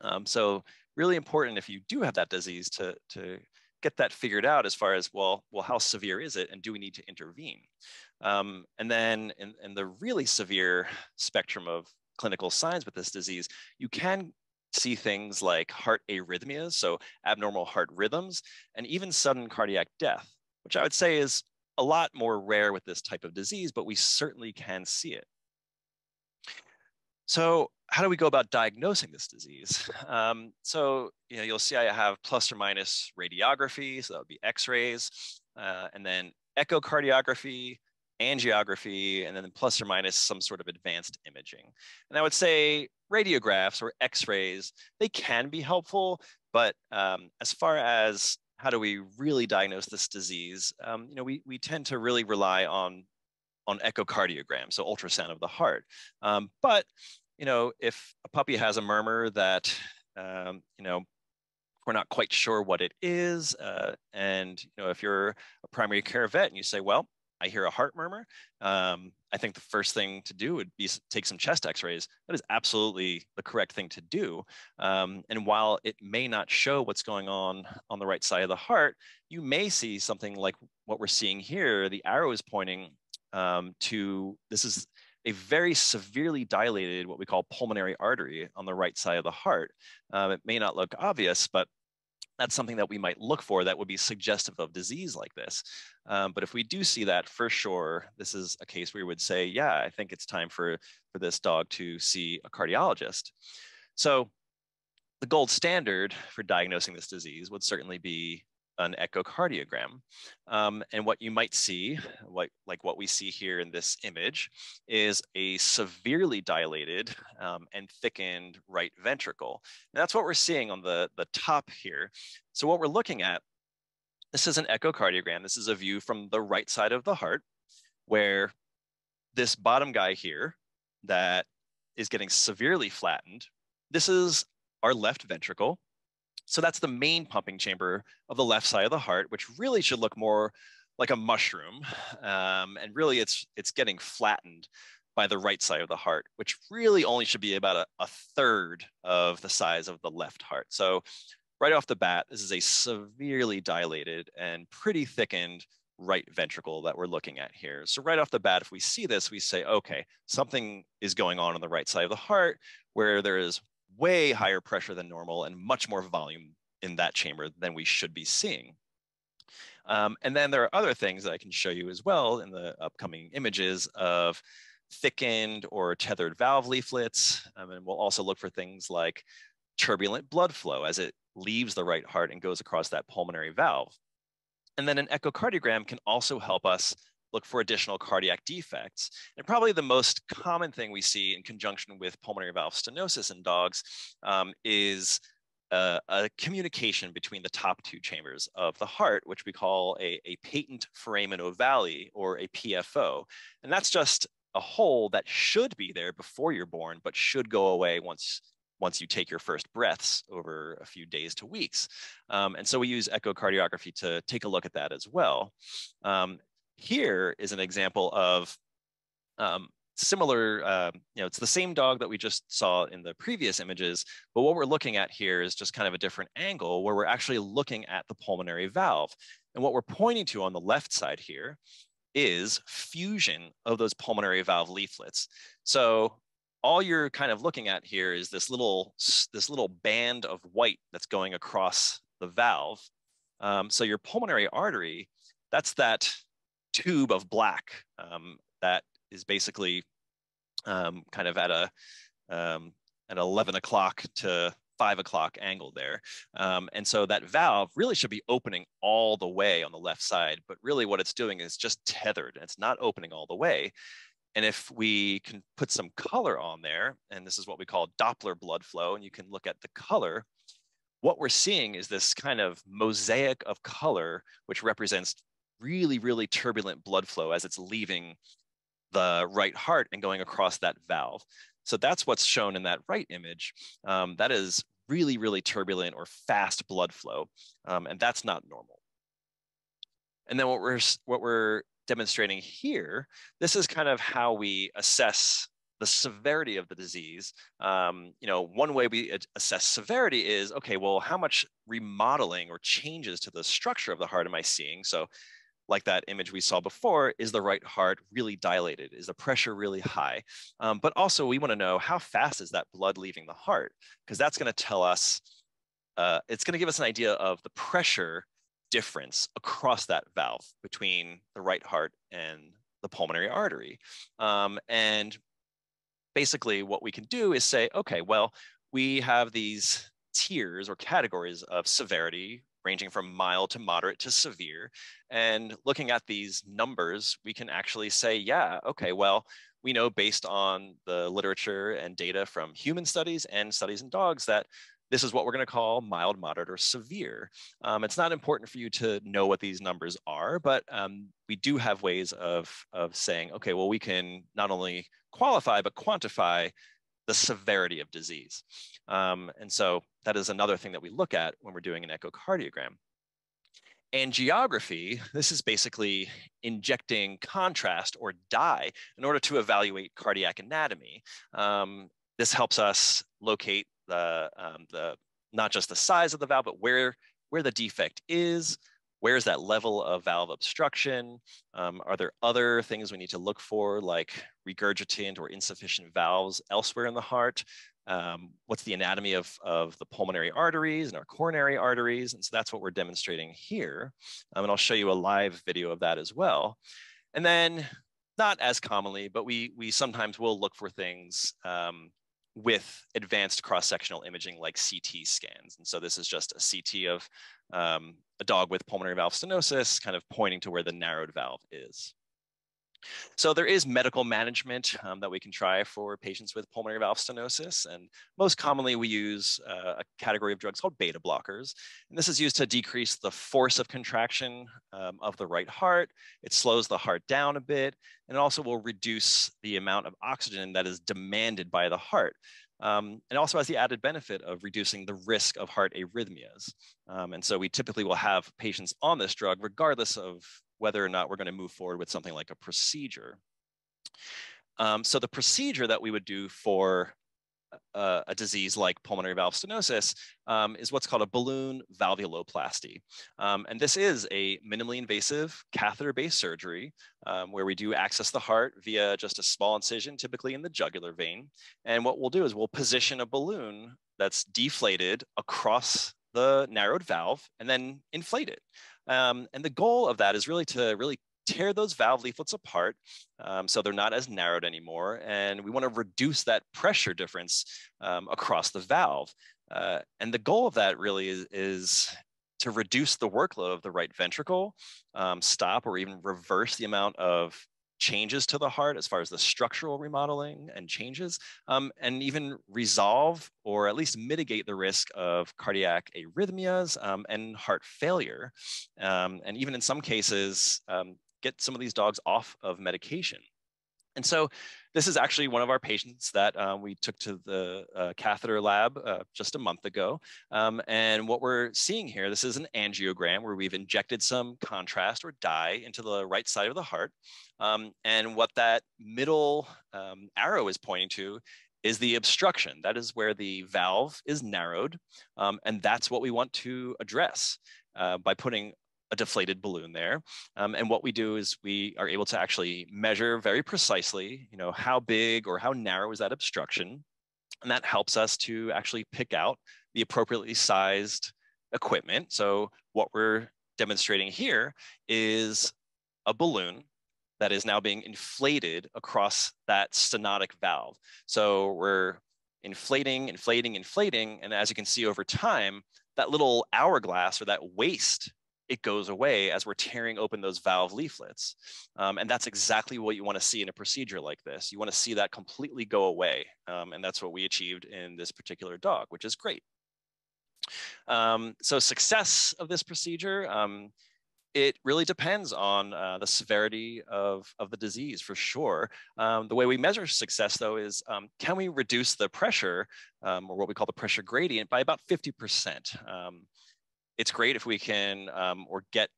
Speaker 2: Um, so really important if you do have that disease to to get that figured out as far as, well, well, how severe is it and do we need to intervene? Um, and then in, in the really severe spectrum of clinical signs with this disease, you can see things like heart arrhythmias, so abnormal heart rhythms, and even sudden cardiac death, which I would say is a lot more rare with this type of disease, but we certainly can see it. So how do we go about diagnosing this disease? Um, so you know, you'll see I have plus or minus radiography, so that would be x-rays, uh, and then echocardiography, angiography, and then plus or minus some sort of advanced imaging. And I would say radiographs or x-rays, they can be helpful, but um, as far as how do we really diagnose this disease, um, you know, we, we tend to really rely on, on echocardiogram, so ultrasound of the heart. Um, but, you know, if a puppy has a murmur that, um, you know, we're not quite sure what it is, uh, and, you know, if you're a primary care vet and you say, well, I hear a heart murmur, um, I think the first thing to do would be take some chest x-rays. That is absolutely the correct thing to do. Um, and while it may not show what's going on on the right side of the heart, you may see something like what we're seeing here. The arrow is pointing um, to, this is a very severely dilated, what we call pulmonary artery on the right side of the heart. Um, it may not look obvious, but that's something that we might look for that would be suggestive of disease like this. Um, but if we do see that for sure, this is a case where we would say, yeah, I think it's time for, for this dog to see a cardiologist. So the gold standard for diagnosing this disease would certainly be an echocardiogram. Um, and what you might see, like, like what we see here in this image, is a severely dilated um, and thickened right ventricle. And that's what we're seeing on the, the top here. So what we're looking at, this is an echocardiogram. This is a view from the right side of the heart, where this bottom guy here that is getting severely flattened, this is our left ventricle. So that's the main pumping chamber of the left side of the heart, which really should look more like a mushroom. Um, and really it's, it's getting flattened by the right side of the heart, which really only should be about a, a third of the size of the left heart. So right off the bat, this is a severely dilated and pretty thickened right ventricle that we're looking at here. So right off the bat, if we see this, we say, okay, something is going on on the right side of the heart where there is way higher pressure than normal and much more volume in that chamber than we should be seeing. Um, and then there are other things that I can show you as well in the upcoming images of thickened or tethered valve leaflets. Um, and we'll also look for things like turbulent blood flow as it leaves the right heart and goes across that pulmonary valve. And then an echocardiogram can also help us look for additional cardiac defects. And probably the most common thing we see in conjunction with pulmonary valve stenosis in dogs um, is a, a, communication between the top two chambers of the heart, which we call a, a patent foramen ovale or a PFO. And that's just a hole that should be there before you're born, but should go away once once you take your first breaths over a few days to weeks. Um, and so we use echocardiography to take a look at that as well. Um, here is an example of um, similar, uh, you know, it's the same dog that we just saw in the previous images, but what we're looking at here is just kind of a different angle where we're actually looking at the pulmonary valve. And what we're pointing to on the left side here is fusion of those pulmonary valve leaflets. So all you're kind of looking at here is this little, this little band of white that's going across the valve. Um, so your pulmonary artery, that's that tube of black um, that is basically um, kind of at a um, at 11 o'clock to 5 o'clock angle there. Um, and so that valve really should be opening all the way on the left side, but really what it's doing is just tethered. and It's not opening all the way. And if we can put some color on there, and this is what we call Doppler blood flow, and you can look at the color, what we're seeing is this kind of mosaic of color, which represents really, really turbulent blood flow as it's leaving the right heart and going across that valve. So that's what's shown in that right image. Um, that is really, really turbulent or fast blood flow, um, and that's not normal. And then what we're what we're demonstrating here, this is kind of how we assess the severity of the disease, um, you know, one way we assess severity is, okay, well, how much remodeling or changes to the structure of the heart am I seeing? So like that image we saw before, is the right heart really dilated? Is the pressure really high? Um, but also we wanna know how fast is that blood leaving the heart? Because that's gonna tell us, uh, it's gonna give us an idea of the pressure difference across that valve between the right heart and the pulmonary artery. Um, and basically what we can do is say, okay, well, we have these tiers or categories of severity ranging from mild to moderate to severe. And looking at these numbers, we can actually say, yeah, okay, well, we know based on the literature and data from human studies and studies in dogs that this is what we're going to call mild, moderate, or severe. Um, it's not important for you to know what these numbers are, but um, we do have ways of, of saying, okay, well, we can not only qualify, but quantify the severity of disease. Um, and so that is another thing that we look at when we're doing an echocardiogram. Angiography, this is basically injecting contrast or dye in order to evaluate cardiac anatomy. Um, this helps us locate the, um, the not just the size of the valve, but where, where the defect is, where's that level of valve obstruction? Um, are there other things we need to look for, like regurgitant or insufficient valves elsewhere in the heart? Um, what's the anatomy of, of the pulmonary arteries and our coronary arteries? And so that's what we're demonstrating here. Um, and I'll show you a live video of that as well. And then not as commonly, but we, we sometimes will look for things um, with advanced cross-sectional imaging like CT scans. And so this is just a CT of um, a dog with pulmonary valve stenosis, kind of pointing to where the narrowed valve is. So there is medical management um, that we can try for patients with pulmonary valve stenosis. And most commonly we use uh, a category of drugs called beta blockers. And this is used to decrease the force of contraction um, of the right heart. It slows the heart down a bit. And it also will reduce the amount of oxygen that is demanded by the heart. Um, and also has the added benefit of reducing the risk of heart arrhythmias. Um, and so we typically will have patients on this drug regardless of whether or not we're going to move forward with something like a procedure. Um, so the procedure that we would do for a, a disease like pulmonary valve stenosis um, is what's called a balloon valvuloplasty. Um, and this is a minimally invasive catheter-based surgery um, where we do access the heart via just a small incision, typically in the jugular vein. And what we'll do is we'll position a balloon that's deflated across the narrowed valve and then inflate it. Um, and the goal of that is really to really tear those valve leaflets apart um, so they're not as narrowed anymore. And we want to reduce that pressure difference um, across the valve. Uh, and the goal of that really is, is, to reduce the workload of the right ventricle, um, stop or even reverse the amount of changes to the heart as far as the structural remodeling and changes, um, and even resolve or at least mitigate the risk of cardiac arrhythmias um, and heart failure. Um, and even in some cases, um, get some of these dogs off of medication. And so this is actually one of our patients that um, we took to the uh, catheter lab uh, just a month ago. Um, and what we're seeing here, this is an angiogram where we've injected some contrast or dye into the right side of the heart. Um, and what that middle um, arrow is pointing to is the obstruction. That is where the valve is narrowed. Um, and that's what we want to address uh, by putting a deflated balloon there. Um, and what we do is we are able to actually measure very precisely, you know, how big or how narrow is that obstruction. And that helps us to actually pick out the appropriately sized equipment. So what we're demonstrating here is a balloon that is now being inflated across that stenotic valve. So we're inflating, inflating, inflating. And as you can see over time, that little hourglass or that waist it goes away as we're tearing open those valve leaflets. Um, and that's exactly what you want to see in a procedure like this. You want to see that completely go away. Um, and that's what we achieved in this particular dog, which is great. Um, so success of this procedure, um, it really depends on uh, the severity of, of the disease for sure. Um, the way we measure success though is um, can we reduce the pressure um, or what we call the pressure gradient by about 50%? It's great if we can um, or get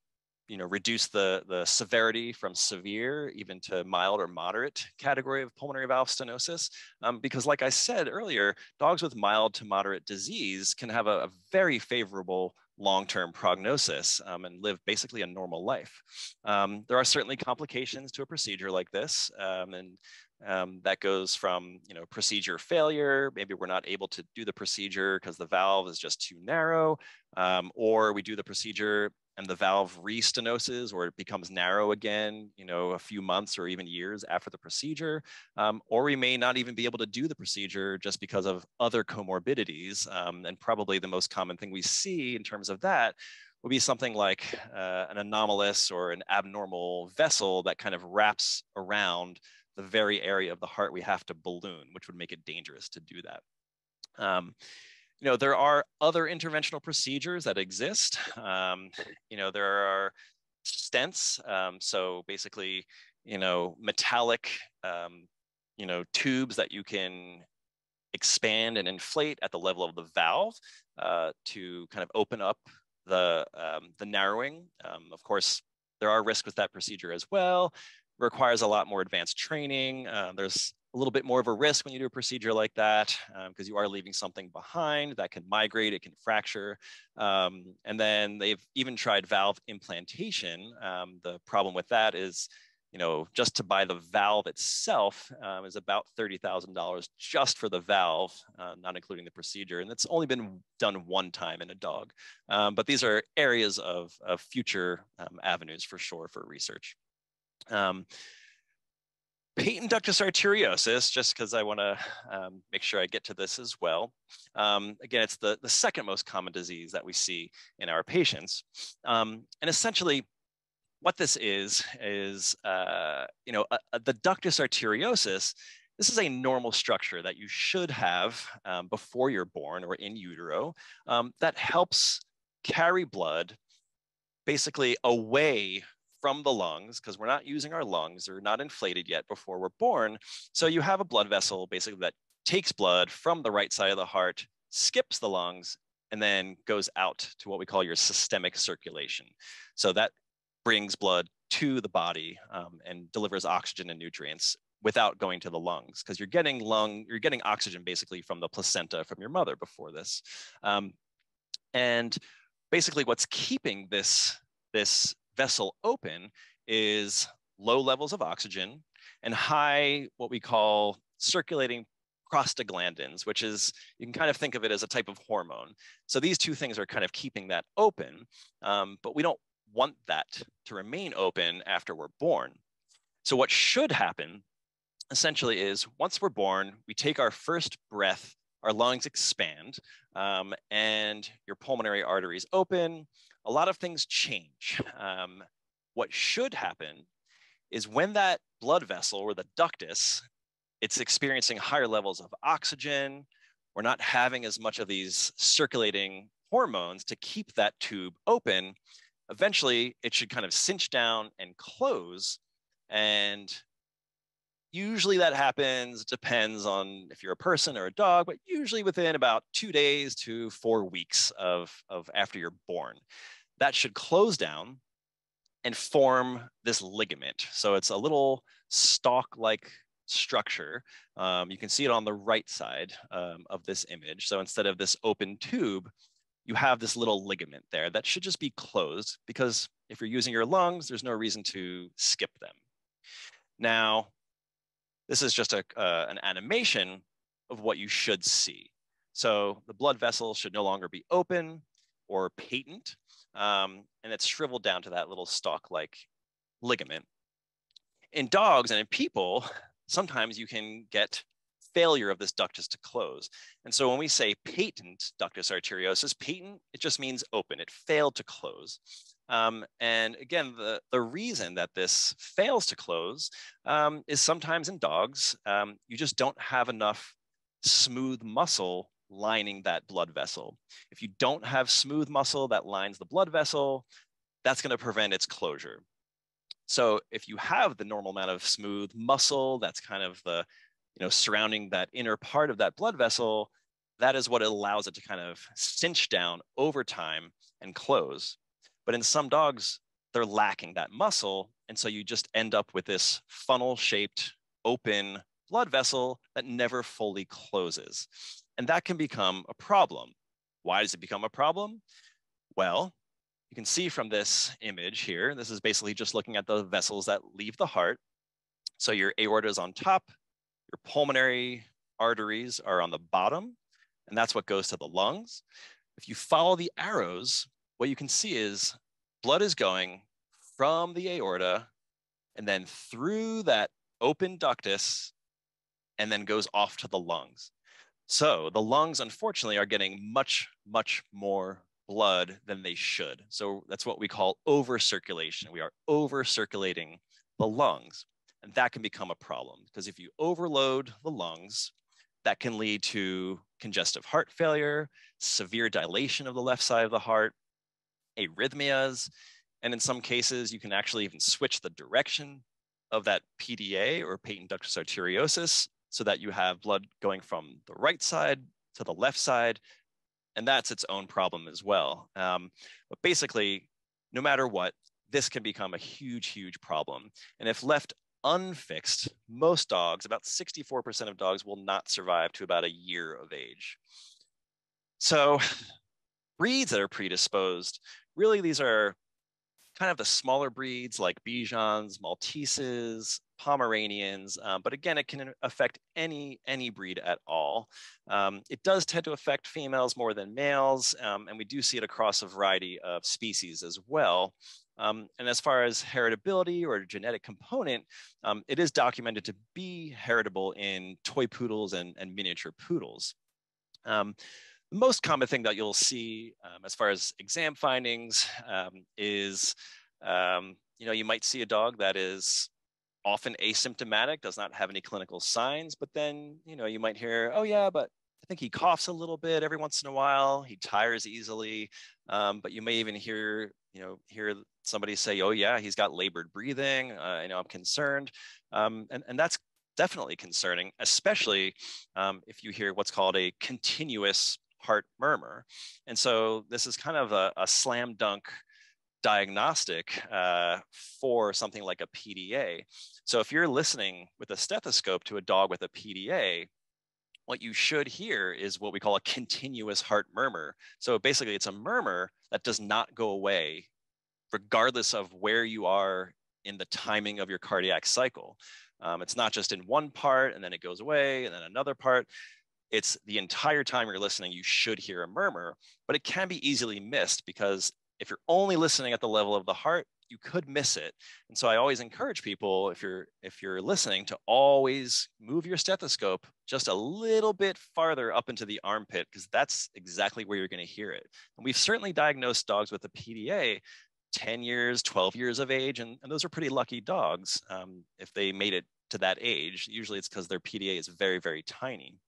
Speaker 2: you know, reduce the, the severity from severe even to mild or moderate category of pulmonary valve stenosis. Um, because like I said earlier, dogs with mild to moderate disease can have a, a very favorable long-term prognosis um, and live basically a normal life. Um, there are certainly complications to a procedure like this, um, and um, that goes from you know procedure failure. Maybe we're not able to do the procedure because the valve is just too narrow, um, or we do the procedure and the valve restenoses or it becomes narrow again, you know, a few months or even years after the procedure, um, or we may not even be able to do the procedure just because of other comorbidities. Um, and probably the most common thing we see in terms of that would be something like uh, an anomalous or an abnormal vessel that kind of wraps around the very area of the heart we have to balloon, which would make it dangerous to do that. Um, you know, there are other interventional procedures that exist. Um, you know, there are stents. Um, so basically, you know, metallic, um, you know, tubes that you can expand and inflate at the level of the valve uh, to kind of open up the, um, the narrowing. Um, of course, there are risks with that procedure as well. Requires a lot more advanced training. Uh, there's a little bit more of a risk when you do a procedure like that because um, you are leaving something behind that can migrate, it can fracture. Um, and then they've even tried valve implantation. Um, the problem with that is, you know, just to buy the valve itself um, is about $30,000 just for the valve, uh, not including the procedure. And it's only been done one time in a dog. Um, but these are areas of, of future um, avenues for sure for research. Um, patent ductus arteriosus, just because I want to um, make sure I get to this as well. Um, again, it's the, the second most common disease that we see in our patients. Um, and essentially, what this is, is, uh, you know, uh, uh, the ductus arteriosus, this is a normal structure that you should have um, before you're born or in utero um, that helps carry blood basically away from the lungs because we're not using our lungs, they're not inflated yet before we're born. So you have a blood vessel basically that takes blood from the right side of the heart, skips the lungs, and then goes out to what we call your systemic circulation. So that brings blood to the body um, and delivers oxygen and nutrients without going to the lungs because you're getting lung you're getting oxygen basically from the placenta from your mother before this um, and basically what's keeping this this vessel open is low levels of oxygen and high, what we call circulating prostaglandins, which is, you can kind of think of it as a type of hormone. So these two things are kind of keeping that open, um, but we don't want that to remain open after we're born. So what should happen essentially is once we're born, we take our first breath, our lungs expand, um, and your pulmonary arteries open, a lot of things change. Um, what should happen is when that blood vessel or the ductus, it's experiencing higher levels of oxygen, we're not having as much of these circulating hormones to keep that tube open, eventually it should kind of cinch down and close. And usually that happens, depends on if you're a person or a dog, but usually within about two days to four weeks of, of after you're born that should close down and form this ligament. So it's a little stalk-like structure. Um, you can see it on the right side um, of this image. So instead of this open tube, you have this little ligament there that should just be closed because if you're using your lungs, there's no reason to skip them. Now, this is just a, uh, an animation of what you should see. So the blood vessel should no longer be open or patent um, and it's shriveled down to that little stalk-like ligament. In dogs and in people, sometimes you can get failure of this ductus to close. And so when we say patent ductus arteriosus, patent, it just means open. It failed to close. Um, and again, the, the reason that this fails to close um, is sometimes in dogs, um, you just don't have enough smooth muscle lining that blood vessel. If you don't have smooth muscle that lines the blood vessel, that's going to prevent its closure. So if you have the normal amount of smooth muscle, that's kind of the, you know, surrounding that inner part of that blood vessel, that is what allows it to kind of cinch down over time and close. But in some dogs, they're lacking that muscle. And so you just end up with this funnel shaped open blood vessel that never fully closes. And that can become a problem. Why does it become a problem? Well, you can see from this image here, this is basically just looking at the vessels that leave the heart. So your aorta is on top, your pulmonary arteries are on the bottom, and that's what goes to the lungs. If you follow the arrows, what you can see is blood is going from the aorta and then through that open ductus and then goes off to the lungs. So the lungs, unfortunately, are getting much, much more blood than they should. So that's what we call over circulation. We are over circulating the lungs. And that can become a problem because if you overload the lungs, that can lead to congestive heart failure, severe dilation of the left side of the heart, arrhythmias, and in some cases, you can actually even switch the direction of that PDA or patent ductus arteriosus so that you have blood going from the right side to the left side. And that's its own problem as well. Um, but basically, no matter what, this can become a huge, huge problem. And if left unfixed, most dogs, about 64% of dogs, will not survive to about a year of age. So, breeds that are predisposed, really, these are kind of the smaller breeds like Bichons, Malteses, Pomeranians, um, but again, it can affect any any breed at all. Um, it does tend to affect females more than males, um, and we do see it across a variety of species as well. Um, and as far as heritability or genetic component, um, it is documented to be heritable in toy poodles and, and miniature poodles. Um, the most common thing that you'll see um, as far as exam findings um, is, um, you know, you might see a dog that is often asymptomatic, does not have any clinical signs, but then, you know, you might hear, oh yeah, but I think he coughs a little bit every once in a while. He tires easily, um, but you may even hear, you know, hear somebody say, "Oh yeah, he's got labored breathing." Uh, you know, I'm concerned, um, and and that's definitely concerning, especially um, if you hear what's called a continuous heart murmur. And so this is kind of a, a slam dunk diagnostic uh, for something like a PDA. So if you're listening with a stethoscope to a dog with a PDA, what you should hear is what we call a continuous heart murmur. So basically, it's a murmur that does not go away, regardless of where you are in the timing of your cardiac cycle. Um, it's not just in one part and then it goes away and then another part it's the entire time you're listening, you should hear a murmur, but it can be easily missed because if you're only listening at the level of the heart, you could miss it. And so I always encourage people if you're if you're listening to always move your stethoscope just a little bit farther up into the armpit because that's exactly where you're going to hear it. And we've certainly diagnosed dogs with a PDA 10 years, 12 years of age, and, and those are pretty lucky dogs um, if they made it to that age. Usually it's because their PDA is very, very tiny.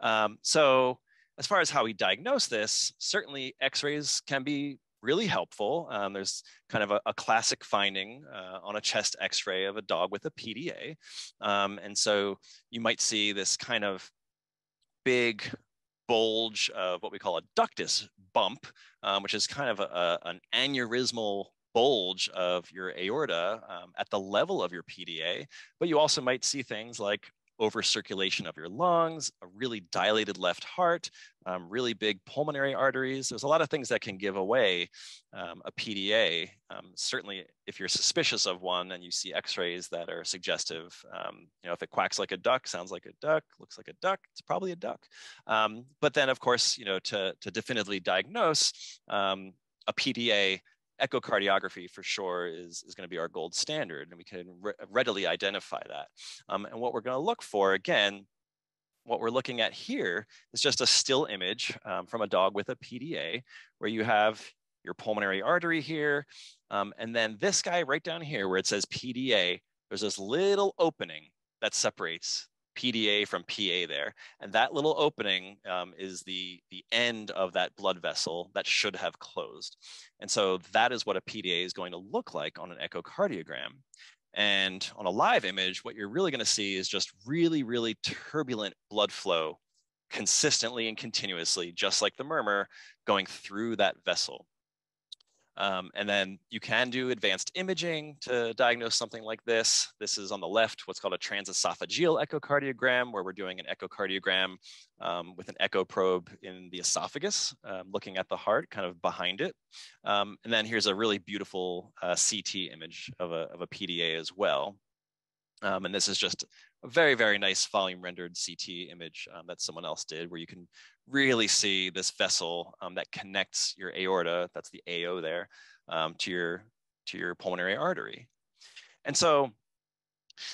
Speaker 2: Um, so as far as how we diagnose this, certainly x-rays can be really helpful. Um, there's kind of a, a classic finding uh, on a chest x-ray of a dog with a PDA. Um, and so you might see this kind of big bulge of what we call a ductus bump, um, which is kind of a, a, an aneurysmal bulge of your aorta um, at the level of your PDA. But you also might see things like over circulation of your lungs, a really dilated left heart, um, really big pulmonary arteries. There's a lot of things that can give away um, a PDA. Um, certainly, if you're suspicious of one and you see X-rays that are suggestive, um, you know, if it quacks like a duck, sounds like a duck, looks like a duck, it's probably a duck. Um, but then, of course, you know, to to definitively diagnose um, a PDA echocardiography for sure is, is going to be our gold standard and we can re readily identify that. Um, and what we're going to look for, again, what we're looking at here is just a still image um, from a dog with a PDA where you have your pulmonary artery here. Um, and then this guy right down here where it says PDA, there's this little opening that separates PDA from PA there. And that little opening um, is the, the end of that blood vessel that should have closed. And so that is what a PDA is going to look like on an echocardiogram. And on a live image, what you're really going to see is just really, really turbulent blood flow consistently and continuously, just like the murmur, going through that vessel. Um, and then you can do advanced imaging to diagnose something like this. This is on the left, what's called a transesophageal echocardiogram, where we're doing an echocardiogram um, with an echo probe in the esophagus, um, looking at the heart kind of behind it. Um, and then here's a really beautiful uh, CT image of a, of a PDA as well. Um, and this is just a very, very nice volume rendered CT image um, that someone else did where you can really see this vessel um, that connects your aorta, that's the AO there, um, to, your, to your pulmonary artery. And so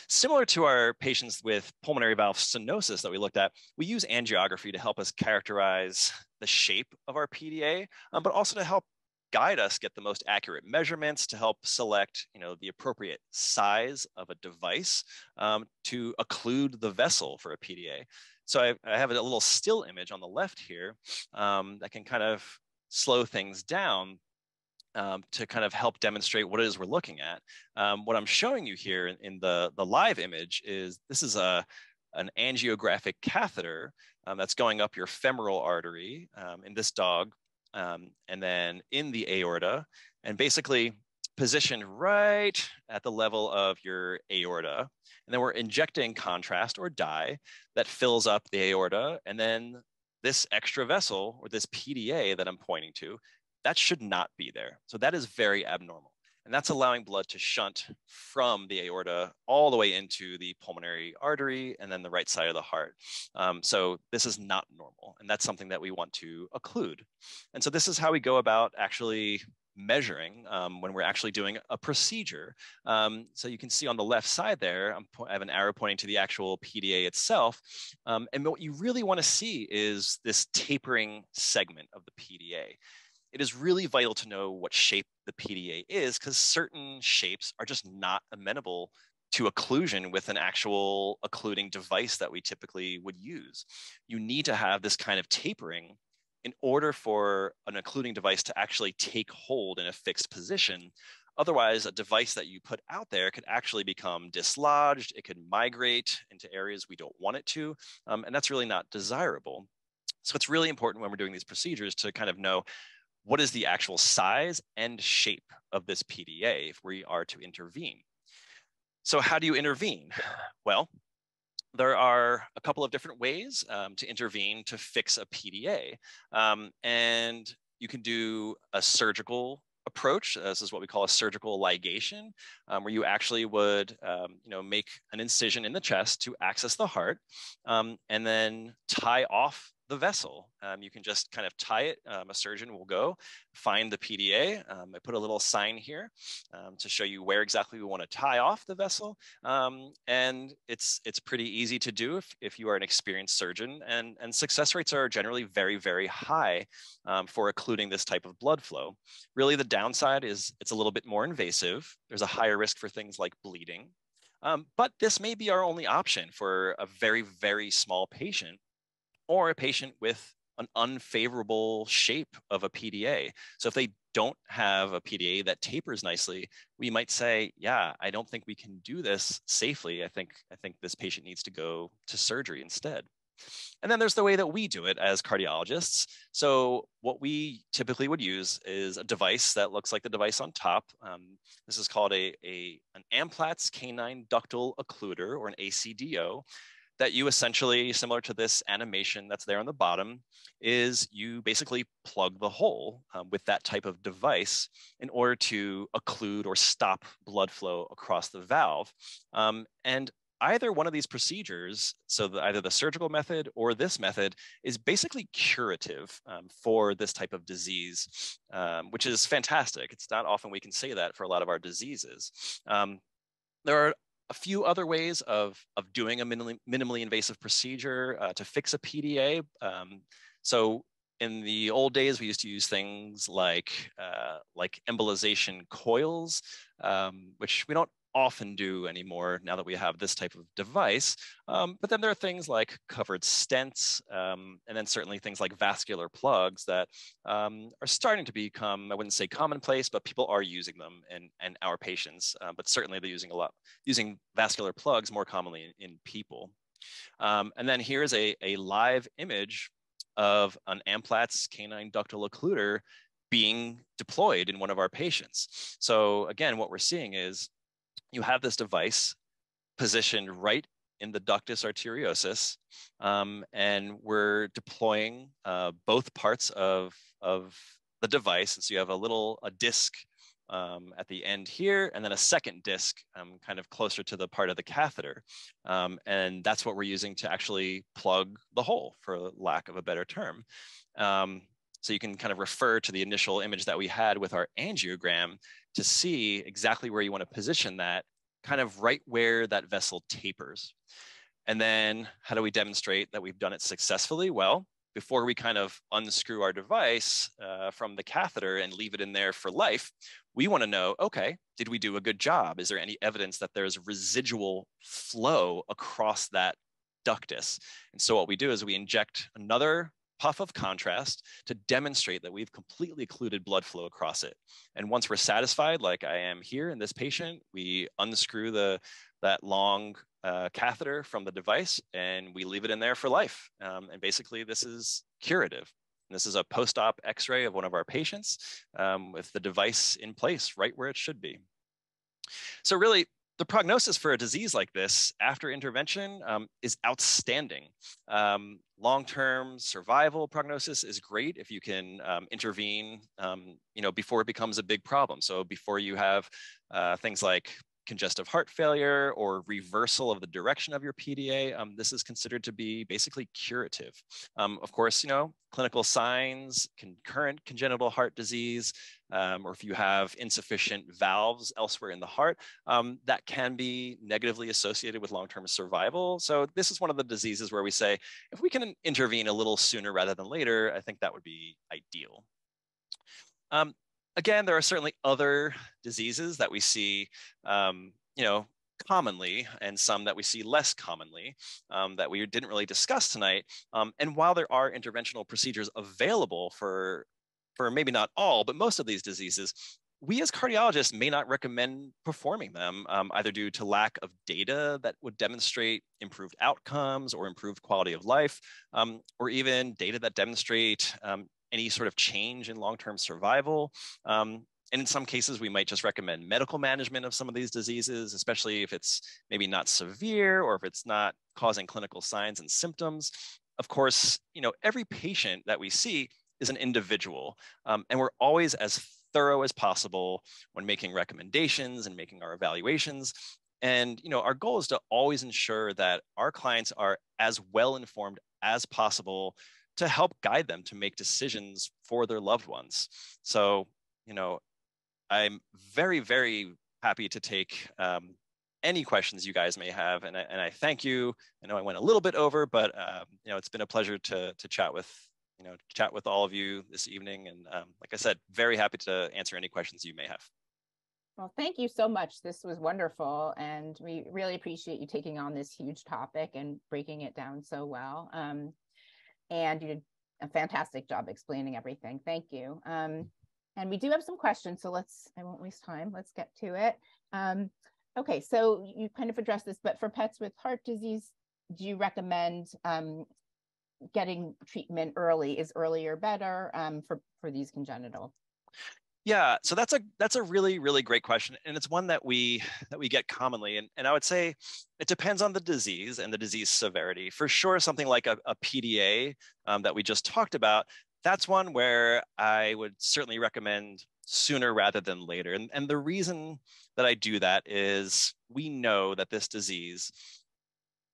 Speaker 2: similar to our patients with pulmonary valve stenosis that we looked at, we use angiography to help us characterize the shape of our PDA, um, but also to help guide us get the most accurate measurements to help select you know the appropriate size of a device um, to occlude the vessel for a PDA. So I, I, have a little still image on the left here um, that can kind of slow things down um, to kind of help demonstrate what it is we're looking at. Um, what I'm showing you here in, in, the, the live image is this is a, an angiographic catheter um, that's going up your femoral artery um, in this dog um, and then in the aorta, and basically positioned right at the level of your aorta. And then we're injecting contrast or dye that fills up the aorta. And then this extra vessel or this PDA that I'm pointing to, that should not be there. So that is very abnormal. And that's allowing blood to shunt from the aorta all the way into the pulmonary artery and then the right side of the heart. Um, so this is not normal. And that's something that we want to occlude. And so this is how we go about actually measuring um, when we're actually doing a procedure. Um, so you can see on the left side there, i have an arrow pointing to the actual PDA itself. Um, and what you really want to see is this tapering segment of the PDA it is really vital to know what shape the PDA is because certain shapes are just not amenable to occlusion with an actual occluding device that we typically would use. You need to have this kind of tapering in order for an occluding device to actually take hold in a fixed position. Otherwise, a device that you put out there could actually become dislodged. It could migrate into areas we don't want it to, um, and that's really not desirable. So it's really important when we're doing these procedures to kind of know what is the actual size and shape of this PDA if we are to intervene. So how do you intervene? Well, there are a couple of different ways um, to intervene to fix a PDA. Um, and you can do a surgical approach. This is what we call a surgical ligation, um, where you actually would, um, you know, make an incision in the chest to access the heart, um, and then tie off the vessel. Um, you can just kind of tie it. Um, a surgeon will go find the PDA. Um, I put a little sign here um, to show you where exactly we want to tie off the vessel. Um, and it's it's pretty easy to do if, if you are an experienced surgeon. And, and success rates are generally very, very high for occluding this type of blood flow. Really, the downside is it's a little bit more invasive. There's a higher risk for things like bleeding. Um, but this may be our only option for a very, very small patient or a patient with an unfavorable shape of a PDA. So if they don't have a PDA that tapers nicely, we might say, yeah, I don't think we can do this safely. I think I think this patient needs to go to surgery instead. And then there's the way that we do it as cardiologists. So what we typically would use is a device that looks like the device on top. Um, this is called a, a, an Amplatz canine ductal occluder or an ACDO that you essentially, similar to this animation that's there on the bottom, is you basically plug the hole um, with that type of device in order to occlude or stop blood flow across the valve. Um, and either one of these procedures, so the, either the surgical method or this method, is basically curative um, for this type of disease, um, which is fantastic. It's not often we can say that for a lot of our diseases. Um, there are a few other ways of, of doing a minimally, minimally invasive procedure uh, to fix a PDA. Um, so in the old days, we used to use things like, uh, like embolization coils, um, which we don't often do anymore now that we have this type of device. Um, but then there are things like covered stents, um, and then certainly things like vascular plugs that um, are starting to become, I wouldn't say commonplace, but people are using them in, in our patients. Uh, but certainly they're using a lot, using vascular plugs more commonly in, in people. Um, and then here's a, a live image of an Amplatz canine ductal occluder being deployed in one of our patients. So again, what we're seeing is you have this device positioned right in the ductus arteriosus, um, and we're deploying uh, both parts of, of the device. And so you have a little a disc um, at the end here, and then a second disc um, kind of closer to the part of the catheter. Um, and that's what we're using to actually plug the hole, for lack of a better term. Um, so you can kind of refer to the initial image that we had with our angiogram to see exactly where you want to position that, kind of right where that vessel tapers. And then how do we demonstrate that we've done it successfully? Well, before we kind of unscrew our device uh, from the catheter and leave it in there for life, we want to know okay, did we do a good job? Is there any evidence that there's residual flow across that ductus? And so what we do is we inject another puff of contrast to demonstrate that we've completely occluded blood flow across it. And once we're satisfied, like I am here in this patient, we unscrew the that long uh, catheter from the device and we leave it in there for life. Um, and basically this is curative. And this is a post-op x-ray of one of our patients um, with the device in place right where it should be. So really the prognosis for a disease like this after intervention um, is outstanding. Um, long-term survival prognosis is great if you can um, intervene, um, you know, before it becomes a big problem. So before you have uh, things like congestive heart failure or reversal of the direction of your PDA, um, this is considered to be basically curative. Um, of course, you know, clinical signs, concurrent congenital heart disease, um, or if you have insufficient valves elsewhere in the heart, um, that can be negatively associated with long-term survival. So this is one of the diseases where we say, if we can intervene a little sooner rather than later, I think that would be ideal. Um, again, there are certainly other diseases that we see, um, you know, commonly and some that we see less commonly um, that we didn't really discuss tonight. Um, and while there are interventional procedures available for, for maybe not all, but most of these diseases, we as cardiologists may not recommend performing them um, either due to lack of data that would demonstrate improved outcomes or improved quality of life, um, or even data that demonstrate um, any sort of change in long-term survival. Um, and in some cases, we might just recommend medical management of some of these diseases, especially if it's maybe not severe or if it's not causing clinical signs and symptoms. Of course, you know, every patient that we see is an individual, um, and we're always as thorough as possible when making recommendations and making our evaluations. And you know, our goal is to always ensure that our clients are as well informed as possible to help guide them to make decisions for their loved ones. So, you know, I'm very, very happy to take um, any questions you guys may have, and I, and I thank you. I know I went a little bit over, but um, you know, it's been a pleasure to to chat with you know chat with all of you this evening, and um, like I said, very happy to answer any questions you may have.
Speaker 1: Well, thank you so much. This was wonderful, and we really appreciate you taking on this huge topic and breaking it down so well. Um, and you did a fantastic job explaining everything. Thank you. Um, and we do have some questions, so let's, I won't waste time. Let's get to it. Um, okay, so you kind of addressed this, but for pets with heart disease, do you recommend um, getting treatment early? Is earlier better um, for, for these congenital?
Speaker 2: Yeah, so that's a that's a really really great question, and it's one that we that we get commonly, and and I would say it depends on the disease and the disease severity. For sure, something like a, a PDA um, that we just talked about, that's one where I would certainly recommend sooner rather than later. And and the reason that I do that is we know that this disease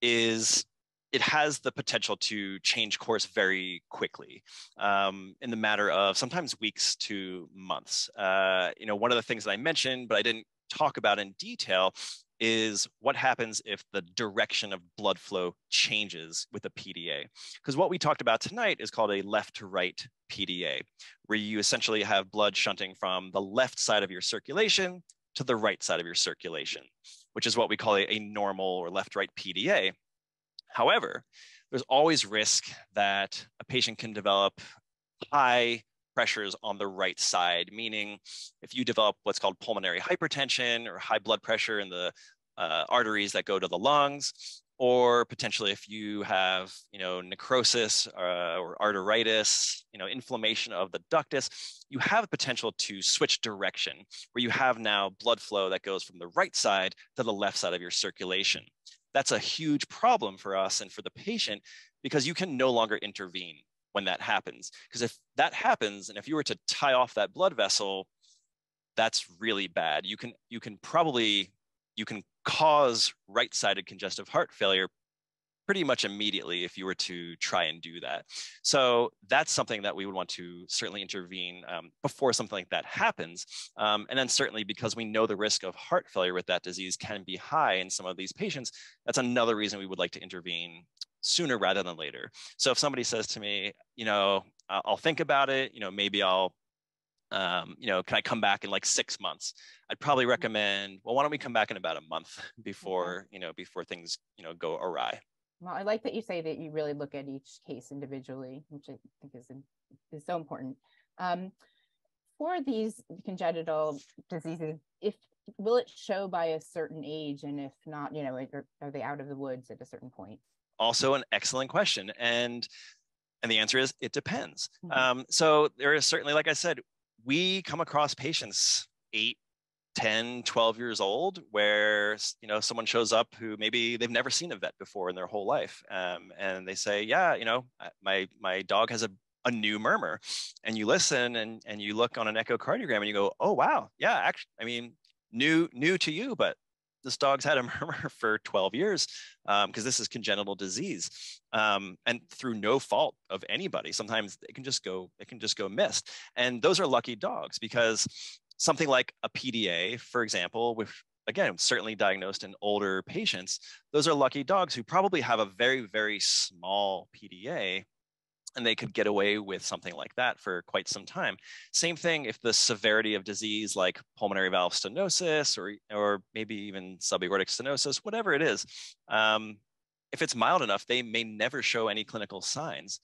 Speaker 2: is it has the potential to change course very quickly um, in the matter of sometimes weeks to months. Uh, you know, one of the things that I mentioned, but I didn't talk about in detail is what happens if the direction of blood flow changes with a PDA. Because what we talked about tonight is called a left to right PDA, where you essentially have blood shunting from the left side of your circulation to the right side of your circulation, which is what we call a, a normal or left right PDA. However, there's always risk that a patient can develop high pressures on the right side, meaning if you develop what's called pulmonary hypertension or high blood pressure in the uh, arteries that go to the lungs, or potentially if you have you know necrosis uh, or arteritis you know inflammation of the ductus you have potential to switch direction where you have now blood flow that goes from the right side to the left side of your circulation that's a huge problem for us and for the patient because you can no longer intervene when that happens. Because if that happens and if you were to tie off that blood vessel that's really bad. You can you can probably you can cause right-sided congestive heart failure pretty much immediately if you were to try and do that. So that's something that we would want to certainly intervene um, before something like that happens. Um, and then certainly because we know the risk of heart failure with that disease can be high in some of these patients, that's another reason we would like to intervene sooner rather than later. So if somebody says to me, you know, I'll think about it, you know, maybe I'll um, you know, can I come back in like six months? I'd probably mm-hmm. recommend, well, why don't we come back in about a month before, you know, before things, you know, go awry.
Speaker 1: Well, I like that you say that you really look at each case individually, which I think is, is so important. Um, for these congenital diseases, if will it show by a certain age, and if not, you know, are, are they out of the woods at a certain point?
Speaker 2: Also, an excellent question, and and the answer is it depends. Mm-hmm. Um, so there is certainly, like I said, we come across patients eight 10 12 years old where you know someone shows up who maybe they've never seen a vet before in their whole life um, and they say yeah you know my my dog has a, a new murmur. And you listen and and you look on an echocardiogram and you go oh wow. Yeah actually i mean new new to you but this dog's had a murmur for 12 years because um, this is congenital disease um, and through no fault of anybody. Sometimes it can just go it can just go missed. And those are lucky dogs because something like a pda for example with again certainly diagnosed in older patients those are lucky dogs who probably have a very very small pda and they could get away with something like that for quite some time. Same thing if the severity of disease like pulmonary valve stenosis or, or maybe even subaortic stenosis, whatever it is, um, if it's mild enough, they may never show any clinical signs.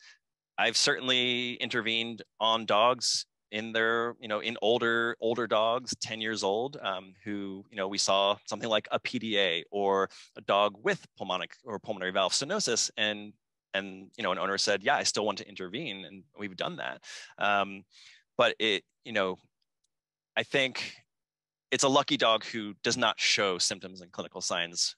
Speaker 2: I've certainly intervened on dogs in their, you know, in older older dogs, 10 years old, um, who, you know, we saw something like a PDA or a dog with pulmonic or pulmonary valve stenosis, and and you know an owner said yeah i still want to intervene and we've done that. Um, but it you know i think it's a lucky dog who does not show symptoms and clinical signs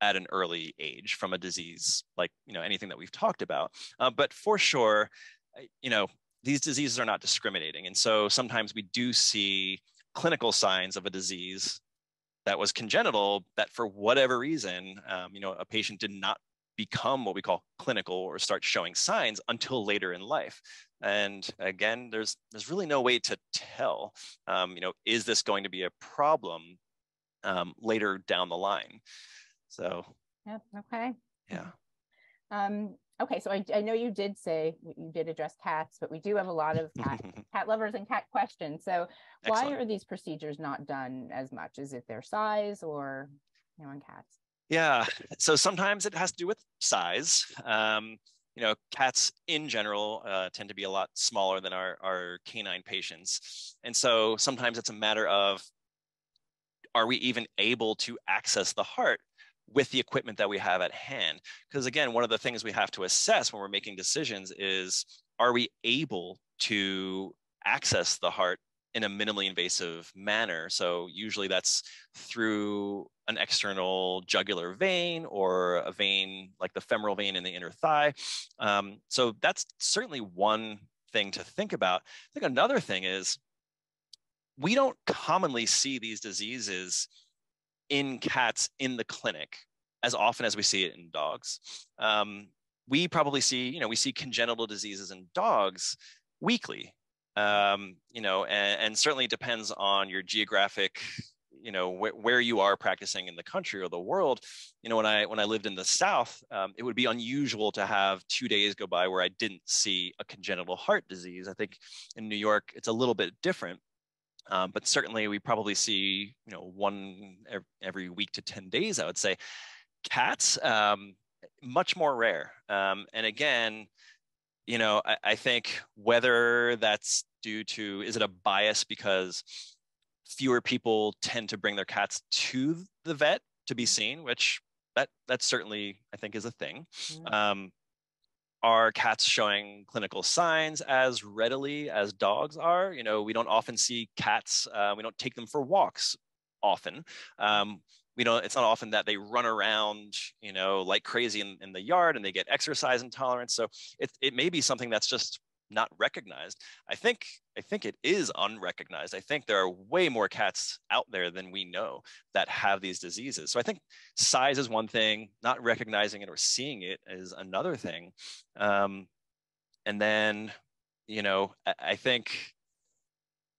Speaker 2: at an early age from a disease like you know anything that we've talked about. Uh, but for sure you know these diseases are not discriminating and so sometimes we do see clinical signs of a disease that was congenital that for whatever reason um, you know a patient did not become what we call clinical or start showing signs until later in life. And again, there's there's really no way to tell. Um, you know, is this going to be a problem um, later down the line? So.
Speaker 1: Yep. Okay.
Speaker 2: Yeah.
Speaker 1: Um, okay, so I, I know you did say you did address cats, but we do have a lot of cat, cat lovers and cat questions. So why Excellent. are these procedures not done as much? Is it their size or you know on cats?
Speaker 2: Yeah, so sometimes it has to do with size. Um, you know, cats in general uh, tend to be a lot smaller than our, our canine patients. And so sometimes it's a matter of are we even able to access the heart with the equipment that we have at hand? Because again, one of the things we have to assess when we're making decisions is are we able to access the heart in a minimally invasive manner. So usually that's through an external jugular vein or a vein like the femoral vein in the inner thigh. Um, so that's certainly one thing to think about. I think another thing is we don't commonly see these diseases in cats in the clinic as often as we see it in dogs. Um, we probably see, you know, we see congenital diseases in dogs weekly um, you know, and, and, certainly depends on your geographic, you know, wh- where you are practicing in the country or the world. You know, when I when I lived in the South, um, it would be unusual to have two days go by where I didn't see a congenital heart disease. I think in New York, it's a little bit different. Um, but certainly, we probably see, you know, one every week to ten days. I would say, cats um, much more rare. Um, and again, you know, I, I think whether that's due to is it a bias because fewer people tend to bring their cats to the vet to be seen, which that that certainly I think is a thing.
Speaker 1: Mm.
Speaker 2: Um, are cats showing clinical signs as readily as dogs are? You know, we don't often see cats. Uh, we don't take them for walks often. Um, we don't. It's not often that they run around, you know, like crazy in, in the yard and they get exercise intolerance. So it it may be something that's just not recognized. I think I think it is unrecognized. I think there are way more cats out there than we know that have these diseases. So I think size is one thing, not recognizing it or seeing it is another thing. Um, and then, you know, I, I think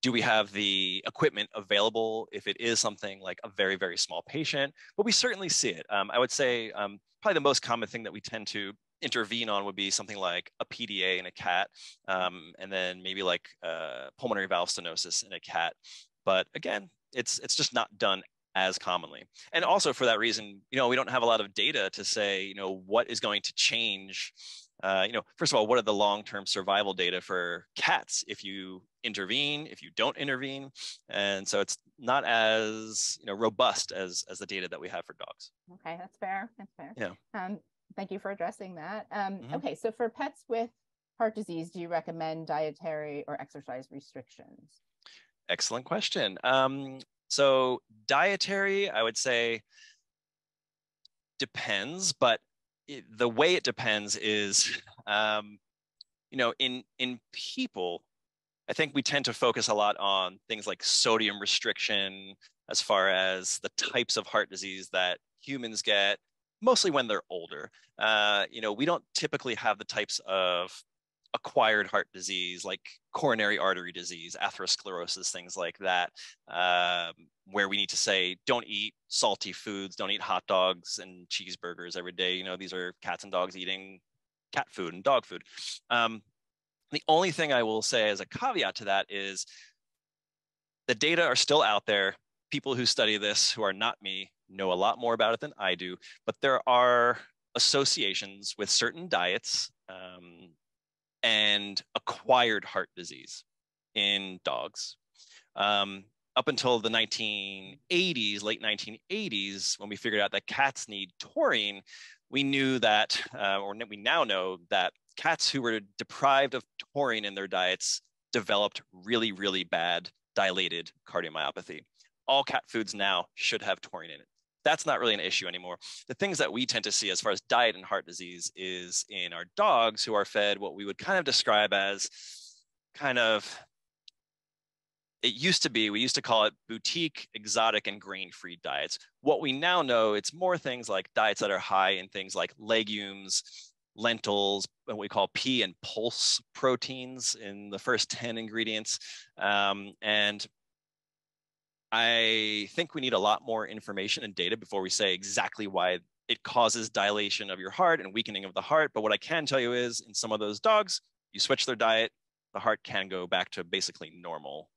Speaker 2: do we have the equipment available if it is something like a very very small patient but we certainly see it um, i would say um, probably the most common thing that we tend to intervene on would be something like a PDA in a cat, um, and then maybe like uh, pulmonary valve stenosis in a cat. But again, it's it's just not done as commonly. And also for that reason, you know, we don't have a lot of data to say, you know, what is going to change. Uh, you know, first of all, what are the long-term survival data for cats if you intervene, if you don't intervene, and so it's not as you know robust as as the data that we have for dogs.
Speaker 1: Okay, that's fair. That's fair.
Speaker 2: Yeah.
Speaker 1: Um, thank you for addressing that. Um,
Speaker 2: Mhm.
Speaker 1: Okay, so for pets with heart disease, do you recommend dietary or exercise restrictions?
Speaker 2: Excellent question. Um, so dietary, I would say depends, but it, the way it depends is, um, you know, in in people, I think we tend to focus a lot on things like sodium restriction, as far as the types of heart disease that humans get, mostly when they're older. Uh, you know, we don't typically have the types of acquired heart disease like coronary artery disease, atherosclerosis, things like that, um, where we need to say, don't eat salty foods, don't eat hot dogs and cheeseburgers every day. You know, these are cats and dogs eating cat food and dog food. Um, the only thing I will say as a caveat to that is the data are still out there. People who study this, who are not me, know a lot more about it than I do, but there are associations with certain diets um, and acquired heart disease in dogs. Um, up until the 1980s, late 1980s, when we figured out that cats need taurine, we knew that, uh, or we now know that cats who were deprived of taurine in their diets developed really, really bad dilated cardiomyopathy. All cat foods now should have taurine in it. That's not really an issue anymore. The things that we tend to see as far as diet and heart disease is in our dogs who are fed what we would kind of describe as kind of it used to be we used to call it boutique exotic and grain-free diets what we now know it's more things like diets that are high in things like legumes lentils what we call pea and pulse proteins in the first 10 ingredients um, and i think we need a lot more information and data before we say exactly why it causes dilation of your heart and weakening of the heart but what i can tell you is in some of those dogs you switch their diet the heart can go back to basically normal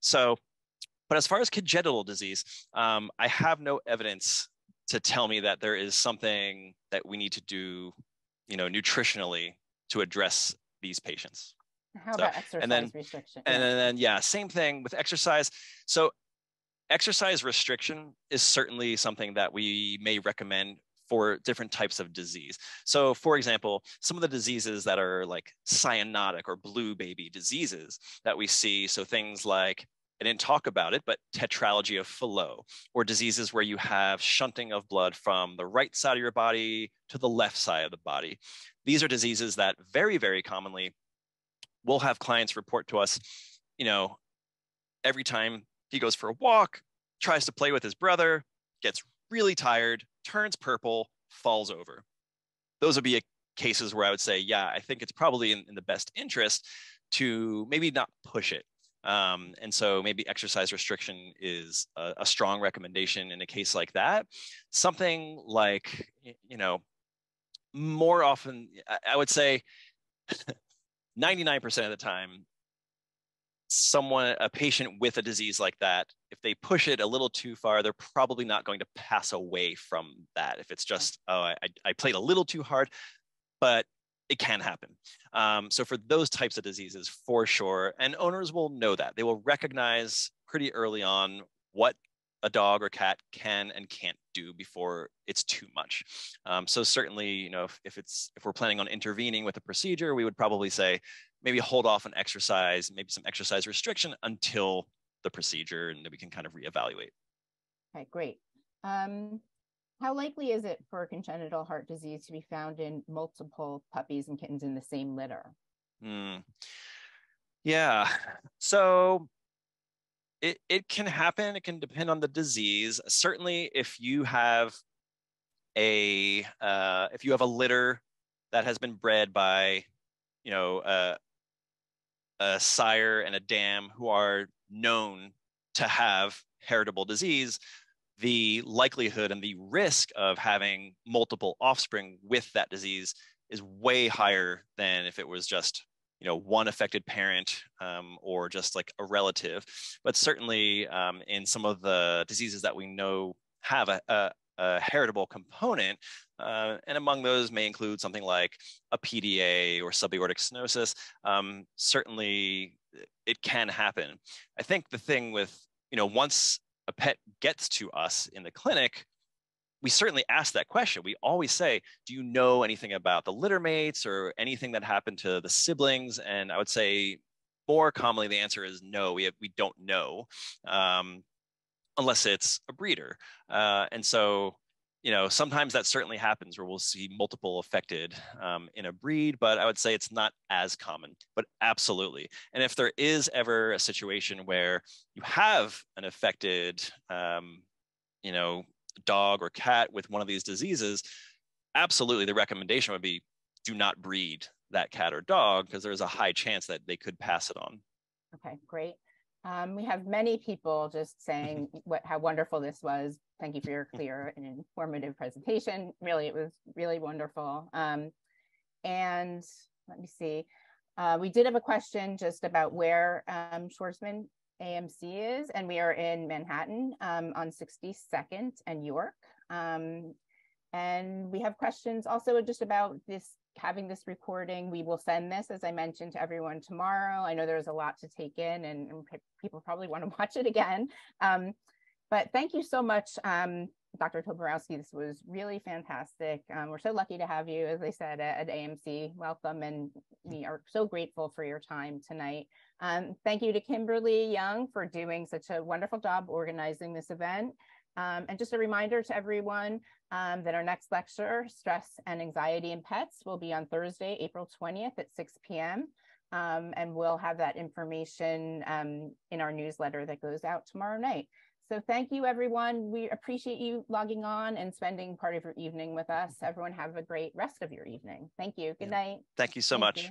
Speaker 2: so, but as far as congenital disease, um, I have no evidence to tell me that there is something that we need to do, you know, nutritionally to address these patients.
Speaker 1: How
Speaker 2: So,
Speaker 1: about exercise
Speaker 2: and then-
Speaker 1: restriction?
Speaker 2: And then, yeah, same thing with exercise. So, exercise restriction is certainly something that we may recommend for different types of disease. So, for example, some of the diseases that are like cyanotic or blue baby diseases that we see, so things like I didn't talk about it, but tetralogy of Fallot, or diseases where you have shunting of blood from the right side of your body to the left side of the body. These are diseases that very, very commonly we'll have clients report to us, you know, every time he goes for a walk, tries to play with his brother, gets really tired, turns purple, falls over. Those would be cases where I would say, yeah, I think it's probably in, in the best interest to maybe not push it. Um, and so maybe exercise restriction is a, a strong recommendation in a case like that. Something like, you know, more often, I, I would say 99% of the time, someone, a patient with a disease like that, if they push it a little too far, they're probably not going to pass away from that. If it's just, oh, I, I played a little too hard, but it can happen. Um, so for those types of diseases, for sure, and owners will know that. They will recognize pretty early on what a dog or cat can and can't do before it's too much. Um, so certainly, you know, if, if it's if we're planning on intervening with a procedure, we would probably say maybe hold off on exercise, maybe some exercise restriction until the procedure, and then we can kind of reevaluate.
Speaker 1: Okay, great. Um, how likely is it for congenital heart disease to be found in multiple puppies and kittens in the same litter?
Speaker 2: Mm. Yeah. So it, it can happen. It can depend on the disease. Certainly, if you have a uh, if you have a litter that has been bred by, you know, uh, a sire and a dam who are known to have heritable disease, the likelihood and the risk of having multiple offspring with that disease is way higher than if it was just you know one affected parent um, or just like a relative. But certainly um, in some of the diseases that we know have a, a, a heritable component uh, and among those may include something like a pda or subaortic stenosis um, certainly it can happen i think the thing with you know once a pet gets to us in the clinic we certainly ask that question. We always say, Do you know anything about the litter mates or anything that happened to the siblings? And I would say more commonly the answer is no, we, have, we don't know, um, unless it's a breeder. Uh, and so, you know, sometimes that certainly happens where we'll see multiple affected um, in a breed, but I would say it's not as common, but absolutely. And if there is ever a situation where you have an affected, um, you know, dog or cat with one of these diseases, absolutely the recommendation would be do not breed that cat or dog because there's a high chance that they could pass it on.
Speaker 1: Okay, great. Um, we have many people just saying what how wonderful this was. Thank you for your clear and informative presentation. Really, it was really wonderful. Um, and let me see. Uh, we did have a question just about where um, Schwarzman AMC is, and we are in Manhattan um, on 62nd and York. Um, and we have questions also just about this having this recording. We will send this, as I mentioned, to everyone tomorrow. I know there's a lot to take in, and, and people probably want to watch it again. Um, but thank you so much, um, Dr. Toborowsky. This was really fantastic. Um, we're so lucky to have you, as I said, at, at, AMC. Welcome, and we are so grateful for your time tonight. Um, thank you to Kimberly Young for doing such a wonderful job organizing this event. Um, and just a reminder to everyone um, that our next lecture, Stress and Anxiety in Pets, will be on Thursday, April 20th at 6 p.m. Um, and we'll have that information um, in our newsletter that goes out tomorrow night. So thank you, everyone. We appreciate you logging on and spending part of your evening with us. Everyone have a great rest of your evening. Thank you. Good yeah. night.
Speaker 2: Thank you so thank much. You.